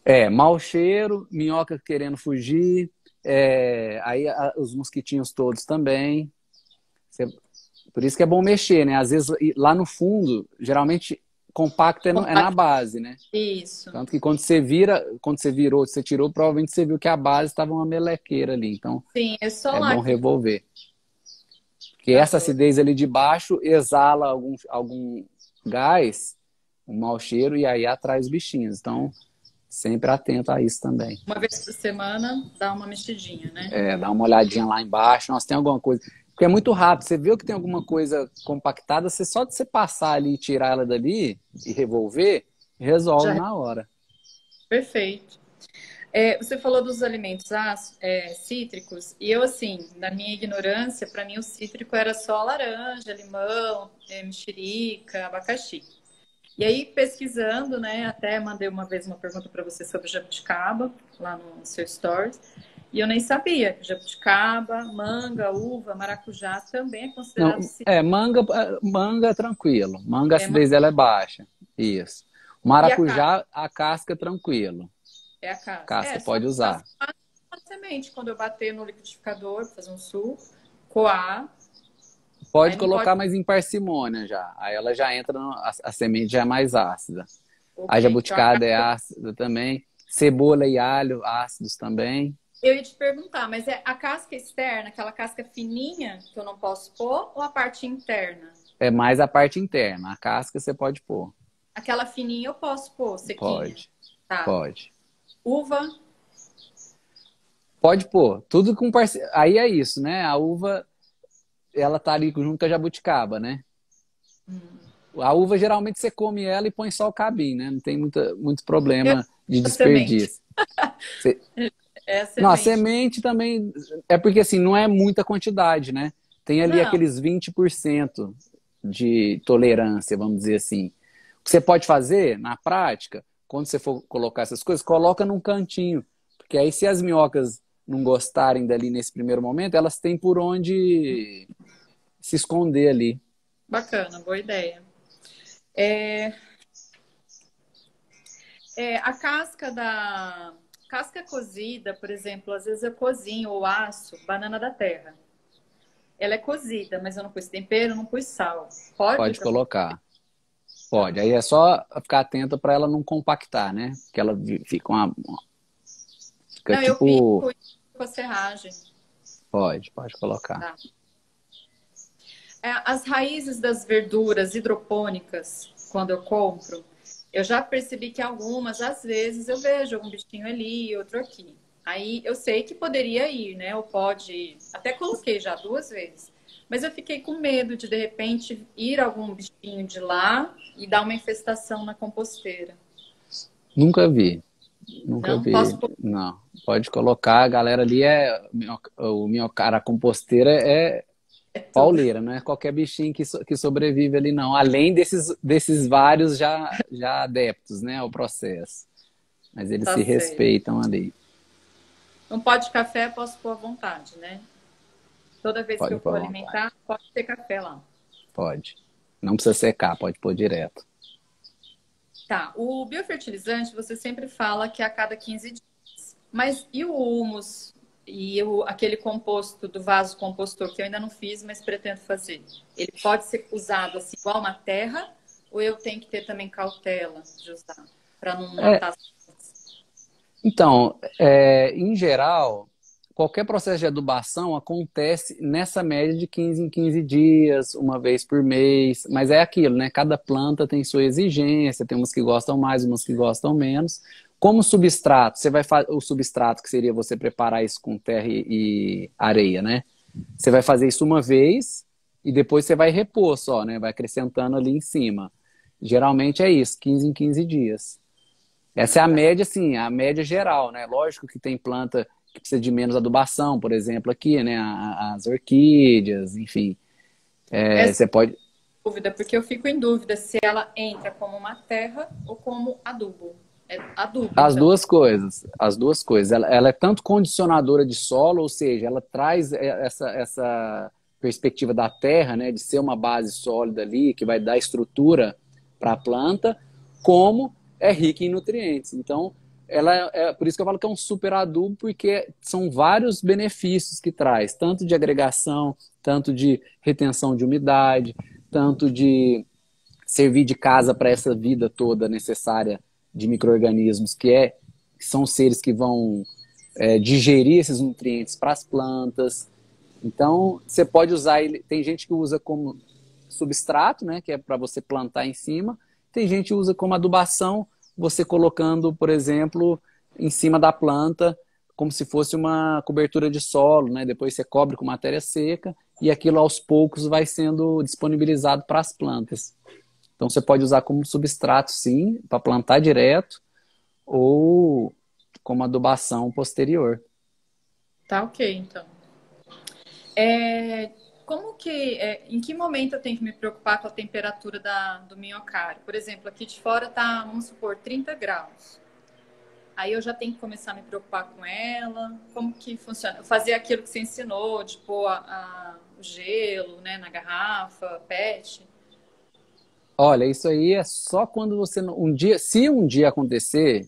[SPEAKER 1] É, mau cheiro, minhoca querendo fugir, é, aí a, os mosquitinhos todos também. Por isso que é bom mexer, né? Às vezes lá no fundo, geralmente compacto é, é, na base, né?
[SPEAKER 2] Isso.
[SPEAKER 1] Tanto que quando você vira, quando você virou, você tirou, provavelmente você viu que a base estava uma melequeira ali. Então,
[SPEAKER 2] Sim, é só
[SPEAKER 1] é
[SPEAKER 2] lá
[SPEAKER 1] bom revolver. Que essa acidez ali de baixo exala algum, algum gás, um mau cheiro, e aí atrai os bichinhos. Então, sempre atento a isso também.
[SPEAKER 2] Uma vez por semana, dá uma mexidinha, né?
[SPEAKER 1] É, dá uma olhadinha lá embaixo. Nossa, tem alguma coisa. Porque é muito rápido. Você viu que tem alguma coisa compactada, você só de você passar ali e tirar ela dali e revolver, resolve Já... na hora.
[SPEAKER 2] Perfeito. É, você falou dos alimentos é, cítricos, e eu, assim, na minha ignorância, para mim o cítrico era só laranja, limão, é, mexerica, abacaxi. E aí, pesquisando, né, até mandei uma vez uma pergunta para você sobre jabuticaba, lá no seu stories, e eu nem sabia jabuticaba, manga, uva, maracujá também é considerado
[SPEAKER 1] Não. É, manga, é, manga é tranquilo, manga a acidez dela é baixa, isso. Maracujá, a, a casca é tranquilo.
[SPEAKER 2] É a casca.
[SPEAKER 1] Casca, é, pode usar.
[SPEAKER 2] A semente, quando eu bater no liquidificador, fazer um suco, coar.
[SPEAKER 1] Pode colocar, pode... mais em parcimônia já. Aí ela já entra, no, a, a, semente já é mais ácida. Okay, a jabuticaba então, é ácida também. Cebola e alho, ácidos também.
[SPEAKER 2] Eu ia te perguntar, mas é a casca externa, aquela casca fininha que eu não posso pôr, ou a parte interna?
[SPEAKER 1] É mais a parte interna. A casca você pode pôr.
[SPEAKER 2] Aquela fininha eu posso pôr, sequinha?
[SPEAKER 1] Pode. Tá. Pode.
[SPEAKER 2] Uva?
[SPEAKER 1] Pode pôr. Tudo com parceiro. Aí é isso, né? A uva, ela tá ali junto com a jabuticaba, né? Hum. A uva, geralmente, você come ela e põe só o cabinho, né? Não tem muita, muito problema de desperdício. você... É a semente. Não, a semente também. É porque, assim, não é muita quantidade, né? Tem ali não. aqueles 20% de tolerância, vamos dizer assim. O que você pode fazer, na prática, quando você for colocar essas coisas, coloca num cantinho. Porque aí, se as minhocas não gostarem dali nesse primeiro momento, elas têm por onde se esconder ali.
[SPEAKER 2] Bacana, boa ideia. É... É, a casca da casca cozida, por exemplo, às vezes eu cozinho ou aço banana da terra. Ela é cozida, mas eu não pus tempero, não pus sal. Pode?
[SPEAKER 1] Pode colocar. Pode. Aí é só ficar atenta para ela não compactar, né? Porque ela fica uma.
[SPEAKER 2] Fica não, tipo. Eu com a serragem.
[SPEAKER 1] Pode, pode colocar. Tá.
[SPEAKER 2] É, as raízes das verduras hidropônicas, quando eu compro, eu já percebi que algumas, às vezes, eu vejo um bichinho ali, outro aqui. Aí eu sei que poderia ir, né? Ou pode. Até coloquei já duas vezes. Mas eu fiquei com medo de, de repente, ir algum bichinho de lá e dar uma infestação na composteira.
[SPEAKER 1] Nunca vi. Nunca Não, vi. Posso... Não, pode colocar. A galera ali é. O minhocara, a composteira é pauleira, não é qualquer bichinho que, so, que sobrevive ali, não. Além desses, desses vários já, já adeptos né, ao processo. Mas eles tá se certo. respeitam ali.
[SPEAKER 2] Um pó de café posso pôr à vontade, né? Toda vez pode que eu for alimentar, pode ter café lá.
[SPEAKER 1] Pode. Não precisa secar, pode pôr direto.
[SPEAKER 2] Tá. O biofertilizante, você sempre fala que é a cada 15 dias. Mas e o humus e o, aquele composto do vaso compostor, que eu ainda não fiz, mas pretendo fazer? Ele pode ser usado assim, igual na terra? Ou eu tenho que ter também cautela de usar? Para não é. matar é...
[SPEAKER 1] Então, é, em geral, qualquer processo de adubação acontece nessa média de 15 em 15 dias, uma vez por mês, mas é aquilo, né? Cada planta tem sua exigência, tem umas que gostam mais, umas que gostam menos. Como substrato, você vai o substrato que seria você preparar isso com terra e, areia, né? Você vai fazer isso uma vez e depois você vai repor só, né? Vai acrescentando ali em cima. Geralmente é isso, 15 em 15 dias. Essa é a média, assim, a média geral, né? Lógico que tem planta que precisa de menos adubação, por exemplo, aqui, né? As orquídeas, enfim. É, você pode.
[SPEAKER 2] Dúvida, porque eu fico em dúvida se ela entra como uma terra ou como adubo. É adubo.
[SPEAKER 1] As então. duas coisas, as duas coisas. Ela, ela, é tanto condicionadora de solo, ou seja, ela traz essa, essa perspectiva da terra, né, de ser uma base sólida ali, que vai dar estrutura para a planta, como é rica em nutrientes. Então, ela é, é, por isso que eu falo que é um super adubo, porque são vários benefícios que traz, tanto de agregação, tanto de retenção de umidade, tanto de servir de casa para essa vida toda necessária de micro-organismos, que, é, que são seres que vão é, digerir esses nutrientes para as plantas. Então, você pode usar ele. Tem gente que usa como substrato, né, que é para você plantar em cima. Tem gente que usa como adubação você colocando, por exemplo, em cima da planta, como se fosse uma cobertura de solo, né? Depois você cobre com matéria seca e aquilo aos poucos vai sendo disponibilizado para as plantas. Então você pode usar como substrato, sim, para plantar direto ou como adubação posterior.
[SPEAKER 2] Tá ok, então. É, como que, é, em que momento eu tenho que me preocupar com a temperatura da, do minhocário? Por exemplo, aqui de fora tá, vamos supor, 30 graus. Aí eu já tenho que começar a me preocupar com ela. Como que funciona? Fazer aquilo que você ensinou, de pôr a, a, o gelo né, na garrafa, pet.
[SPEAKER 1] Olha, isso aí é só quando você um dia, se um dia acontecer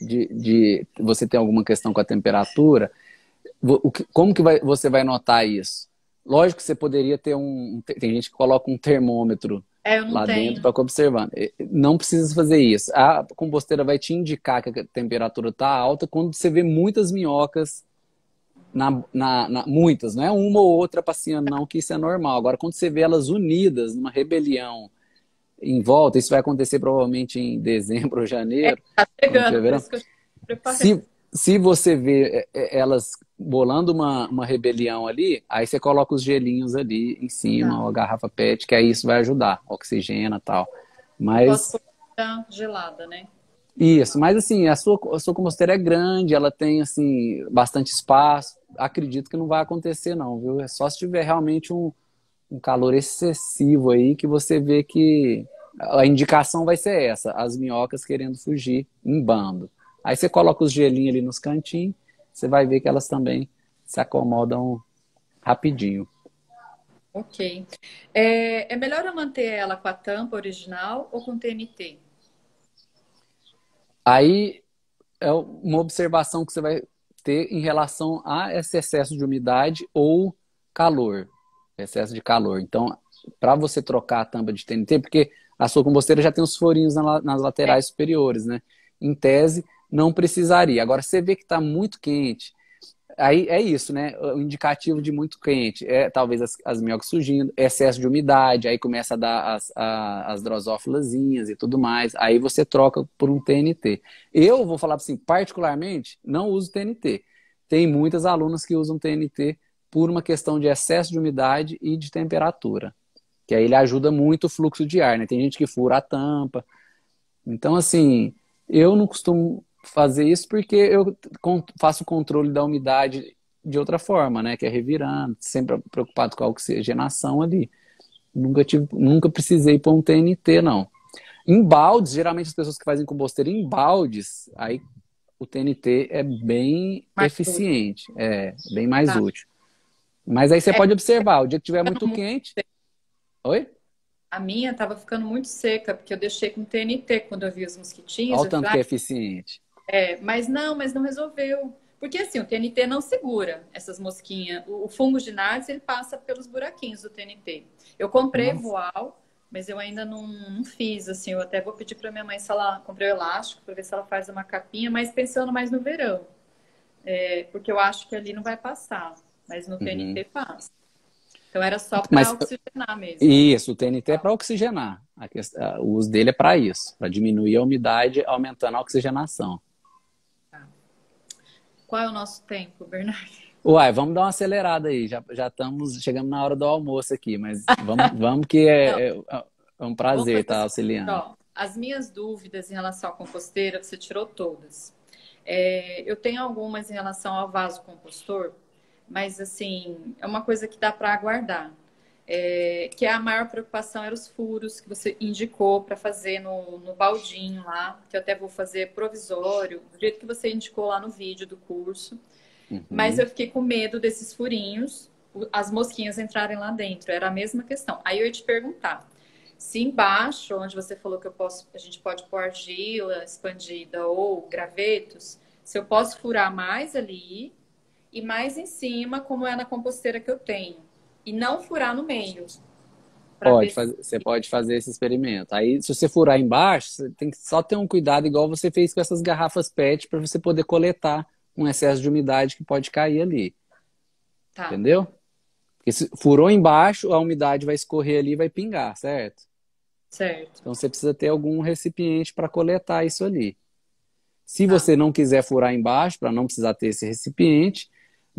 [SPEAKER 1] de, de você ter alguma questão com a temperatura, o, como que vai, você vai notar isso? Lógico que você poderia ter um. Tem gente que coloca um termômetro
[SPEAKER 2] É,
[SPEAKER 1] lá
[SPEAKER 2] tenho.
[SPEAKER 1] dentro para observando. Não precisa fazer isso. A composteira vai te indicar que a temperatura está alta quando você vê muitas minhocas na, na, na, muitas, não é uma ou outra passeando, não, que isso é normal. Agora, quando você vê elas unidas numa rebelião em volta, isso vai acontecer provavelmente em dezembro ou janeiro.
[SPEAKER 2] É, tá chegando,
[SPEAKER 1] se, se você vê é, é, elas bolando uma, uma rebelião ali, aí você coloca os gelinhos ali em cima, tá. a garrafa PET, que aí isso vai ajudar, oxigena e tal. Mas.
[SPEAKER 2] gelada, né?
[SPEAKER 1] Isso, mas assim, a sua, a sua composteira é grande, ela tem assim bastante espaço. Acredito que não vai acontecer, não, viu? É só se tiver realmente um, um calor excessivo aí que você vê que a indicação vai ser essa: as minhocas querendo fugir em bando. Aí você coloca os gelinhos ali nos cantinhos, você vai ver que elas também se acomodam rapidinho.
[SPEAKER 2] Ok. É, é melhor eu manter ela com a tampa original ou com TNT?
[SPEAKER 1] Aí é uma observação que você vai ter em relação a esse excesso de umidade ou calor, excesso de calor. Então, para você trocar a tampa de TNT, porque a sua composteira já tem os furinhos nas laterais é. superiores, né? Em tese, não precisaria. Agora, você vê que está muito quente, aí é isso, né? O indicativo de muito quente é talvez as, as minhocas surgindo, excesso de umidade, aí começa a dar as, a, as drosófilazinhas e tudo mais. Aí você troca por um TNT. Eu vou falar assim, particularmente, não uso TNT. Tem muitas alunas que usam TNT por uma questão de excesso de umidade e de temperatura. Que aí ele ajuda muito o fluxo de ar, né? Tem gente que fura a tampa. Então, assim, eu não costumo fazer isso porque eu faço o controle da umidade de outra forma, né? Que é revirando, sempre preocupado com a oxigenação ali. Nunca, tive, nunca precisei pôr um TNT, não. Em baldes, geralmente as pessoas que fazem composteira em baldes, aí o TNT é bem mais eficiente, é bem mais tá. útil. Mas aí você é, pode observar, o dia que tiver muito quente. Oi?
[SPEAKER 2] A minha estava ficando muito seca, porque eu deixei com TNT quando eu vi os mosquitinhos.
[SPEAKER 1] Olha o tanto que é eficiente.
[SPEAKER 2] É, mas não, mas não resolveu. Porque assim, o TNT não segura essas mosquinhas. O, o fungo de Nardes, ele passa pelos buraquinhos do TNT. Eu comprei Nossa. voal, mas eu ainda não, não, fiz, assim. Eu até vou pedir para minha mãe se ela... Comprei o elástico para ver se ela faz uma capinha, mas pensando mais no verão. É, porque eu acho que ali não vai passar, mas no uhum. TNT passa. Então era só para oxigenar mesmo.
[SPEAKER 1] Isso, o TNT é para oxigenar. Questão, o uso dele é para isso, para diminuir a umidade, aumentando a oxigenação.
[SPEAKER 2] Qual é o nosso tempo, Bernardo?
[SPEAKER 1] Uai, vamos dar uma acelerada aí. Já, já estamos chegando na hora do almoço aqui, mas vamos, vamos que é, é, é um prazer estar tá auxiliando. Ó,
[SPEAKER 2] as minhas dúvidas em relação à composteira, você tirou todas. É, eu tenho algumas em relação ao vaso compostor, mas assim, é uma coisa que dá para aguardar é, que a maior preocupação eram os furos que você indicou para fazer no, no baldinho lá, que eu até vou fazer provisório, do jeito que você indicou lá no vídeo do curso. Uhum. Mas eu fiquei com medo desses furinhos, as mosquinhas entrarem lá dentro. Era a mesma questão. Aí eu ia te perguntar, se embaixo, onde você falou que eu posso, a gente pode pôr argila expandida ou gravetos, se eu posso furar mais ali e mais em cima, como é na composteira que eu tenho e não furar no meio.
[SPEAKER 1] Pode, fazer, se... você pode fazer esse experimento. Aí, se você furar embaixo, você tem que só ter um cuidado, igual você fez com essas garrafas PET, para você poder coletar um excesso de umidade que pode cair ali. Tá. Entendeu? Porque se furou embaixo, a umidade vai escorrer ali e vai pingar, certo?
[SPEAKER 2] Certo.
[SPEAKER 1] Então você precisa ter algum recipiente para coletar isso ali. Se tá. você não quiser furar embaixo, para não precisar ter esse recipiente,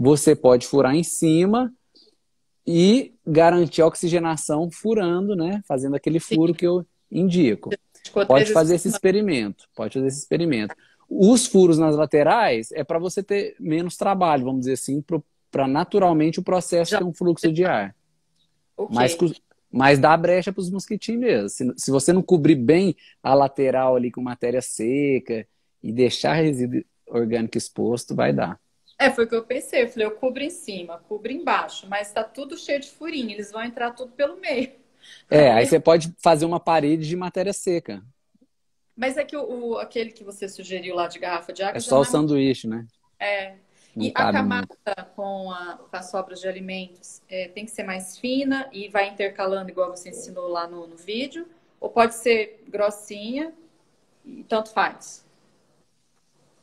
[SPEAKER 1] você pode furar em cima e garantir a oxigenação furando, né? Fazendo aquele furo Sim. que eu indico. Pode fazer esse experimento. Pode fazer esse experimento. Os furos nas laterais é para você ter menos trabalho, vamos dizer assim, para naturalmente o processo Já. ter um fluxo de ar. Okay. Mas, mas dá brecha para os mosquitinhos mesmo. Se, se você não cobrir bem a lateral ali com matéria seca e deixar resíduo orgânico exposto, vai dar.
[SPEAKER 2] É, foi o que eu pensei. Eu falei, eu cubro em cima, cubro embaixo, mas tá tudo cheio de furinho, eles vão entrar tudo pelo meio.
[SPEAKER 1] É, aí você pode fazer uma parede de matéria seca.
[SPEAKER 2] Mas é que o, o aquele que você sugeriu lá de garrafa de água.
[SPEAKER 1] É só o é sanduíche, né?
[SPEAKER 2] É.
[SPEAKER 1] Não
[SPEAKER 2] e a camada com, a, com, as sobras de alimentos é, tem que ser mais fina e vai intercalando igual você ensinou lá no, no vídeo? Ou pode ser grossinha e tanto faz?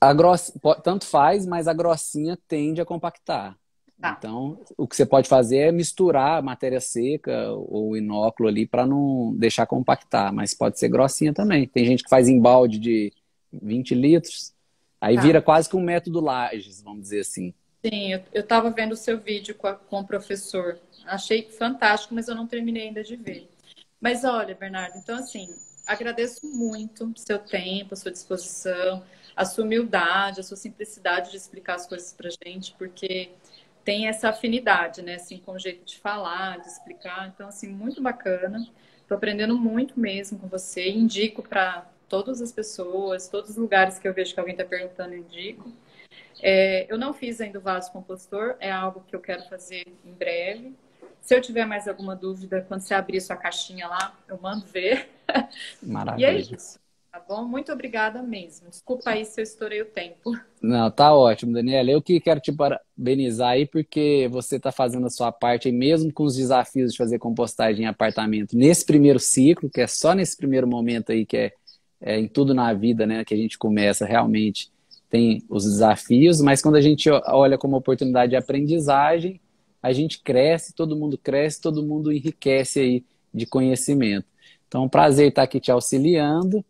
[SPEAKER 1] A gross... Tanto faz, mas a grossinha tende a compactar. Tá. Então, o que você pode fazer é misturar a matéria seca ou inóculo ali para não deixar compactar, mas pode ser grossinha também. Tem gente que faz em balde de 20 litros, aí tá. vira quase que um método Lages, vamos dizer assim.
[SPEAKER 2] Sim, eu estava vendo o seu vídeo com, a, com o professor. Achei fantástico, mas eu não terminei ainda de ver. Mas olha, Bernardo, então assim, agradeço muito seu tempo, a sua disposição, a sua humildade, a sua simplicidade de explicar as coisas para gente, porque tem essa afinidade, né, assim, com o jeito de falar, de explicar. Então, assim, muito bacana. Estou aprendendo muito mesmo com você. Indico para todas as pessoas, todos os lugares que eu vejo que alguém está perguntando, indico. É, eu não fiz ainda o vaso compostor, é algo que eu quero fazer em breve. Se eu tiver mais alguma dúvida, quando você abrir sua caixinha lá, eu mando ver.
[SPEAKER 1] Maravilha.
[SPEAKER 2] E é isso. Tá bom? Muito obrigada mesmo. Desculpa aí se eu estourei o tempo.
[SPEAKER 1] Não, tá ótimo, Daniela. Eu que quero te parabenizar aí, porque você está fazendo a sua parte aí, mesmo com os desafios de fazer compostagem em apartamento, nesse primeiro ciclo, que é só nesse primeiro momento aí, que é, é em tudo na vida, né, que a gente começa realmente, tem os desafios, mas quando a gente olha como oportunidade de aprendizagem, a gente cresce, todo mundo cresce, todo mundo enriquece aí de conhecimento. Então, prazer estar aqui te auxiliando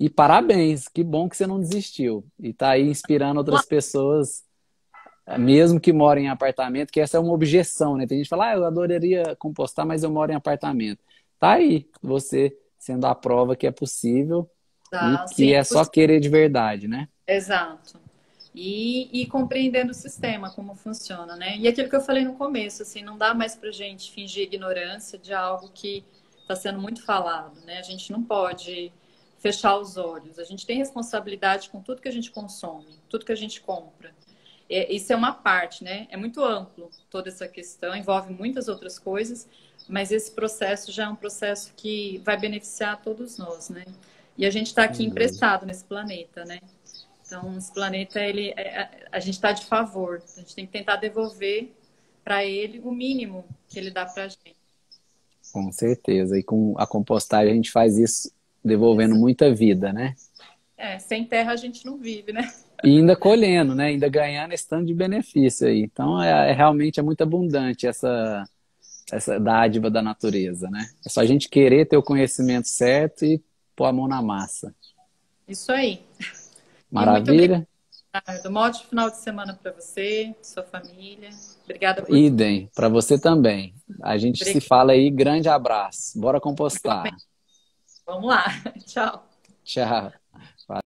[SPEAKER 1] e parabéns, que bom que você não desistiu e está aí inspirando outras pessoas, mesmo que moram em apartamento, que essa é uma objeção, né? Tem gente que fala, ah, eu adoraria compostar, mas eu moro em apartamento. Tá aí, você sendo a prova que é possível tá, e que sim, é só querer de verdade, né?
[SPEAKER 2] Exato e, e compreendendo o sistema, como funciona, né? E aquilo que eu falei no começo, assim, não dá mais para gente fingir ignorância de algo que está sendo muito falado, né? A gente não pode fechar os olhos. A gente tem responsabilidade com tudo que a gente consome, tudo que a gente compra. É, isso é uma parte, né? É muito amplo toda essa questão, envolve muitas outras coisas, mas esse processo já é um processo que vai beneficiar todos nós, né? E a gente está aqui uhum. emprestado nesse planeta, né? Então, esse planeta, ele, é, é, a gente está de favor. A gente tem que tentar devolver para ele o mínimo que ele dá para a gente.
[SPEAKER 1] Com certeza. E com a compostagem a gente faz isso devolvendo muita vida, né?
[SPEAKER 2] É, sem terra a gente não vive, né?
[SPEAKER 1] E ainda colhendo, né? Ainda ganhando esse tanto de benefício aí. Então, é, é, realmente é muito abundante essa, essa dádiva da natureza, né? É só a gente querer ter o conhecimento certo e pôr a mão na massa.
[SPEAKER 2] Isso aí.
[SPEAKER 1] Maravilha.
[SPEAKER 2] Um ótimo final de semana para você, sua família. Obrigada por
[SPEAKER 1] Idem, para você também. A gente Obrigada. se fala aí, grande abraço. Bora compostar.
[SPEAKER 2] Vamos lá. Tchau.
[SPEAKER 1] Tchau.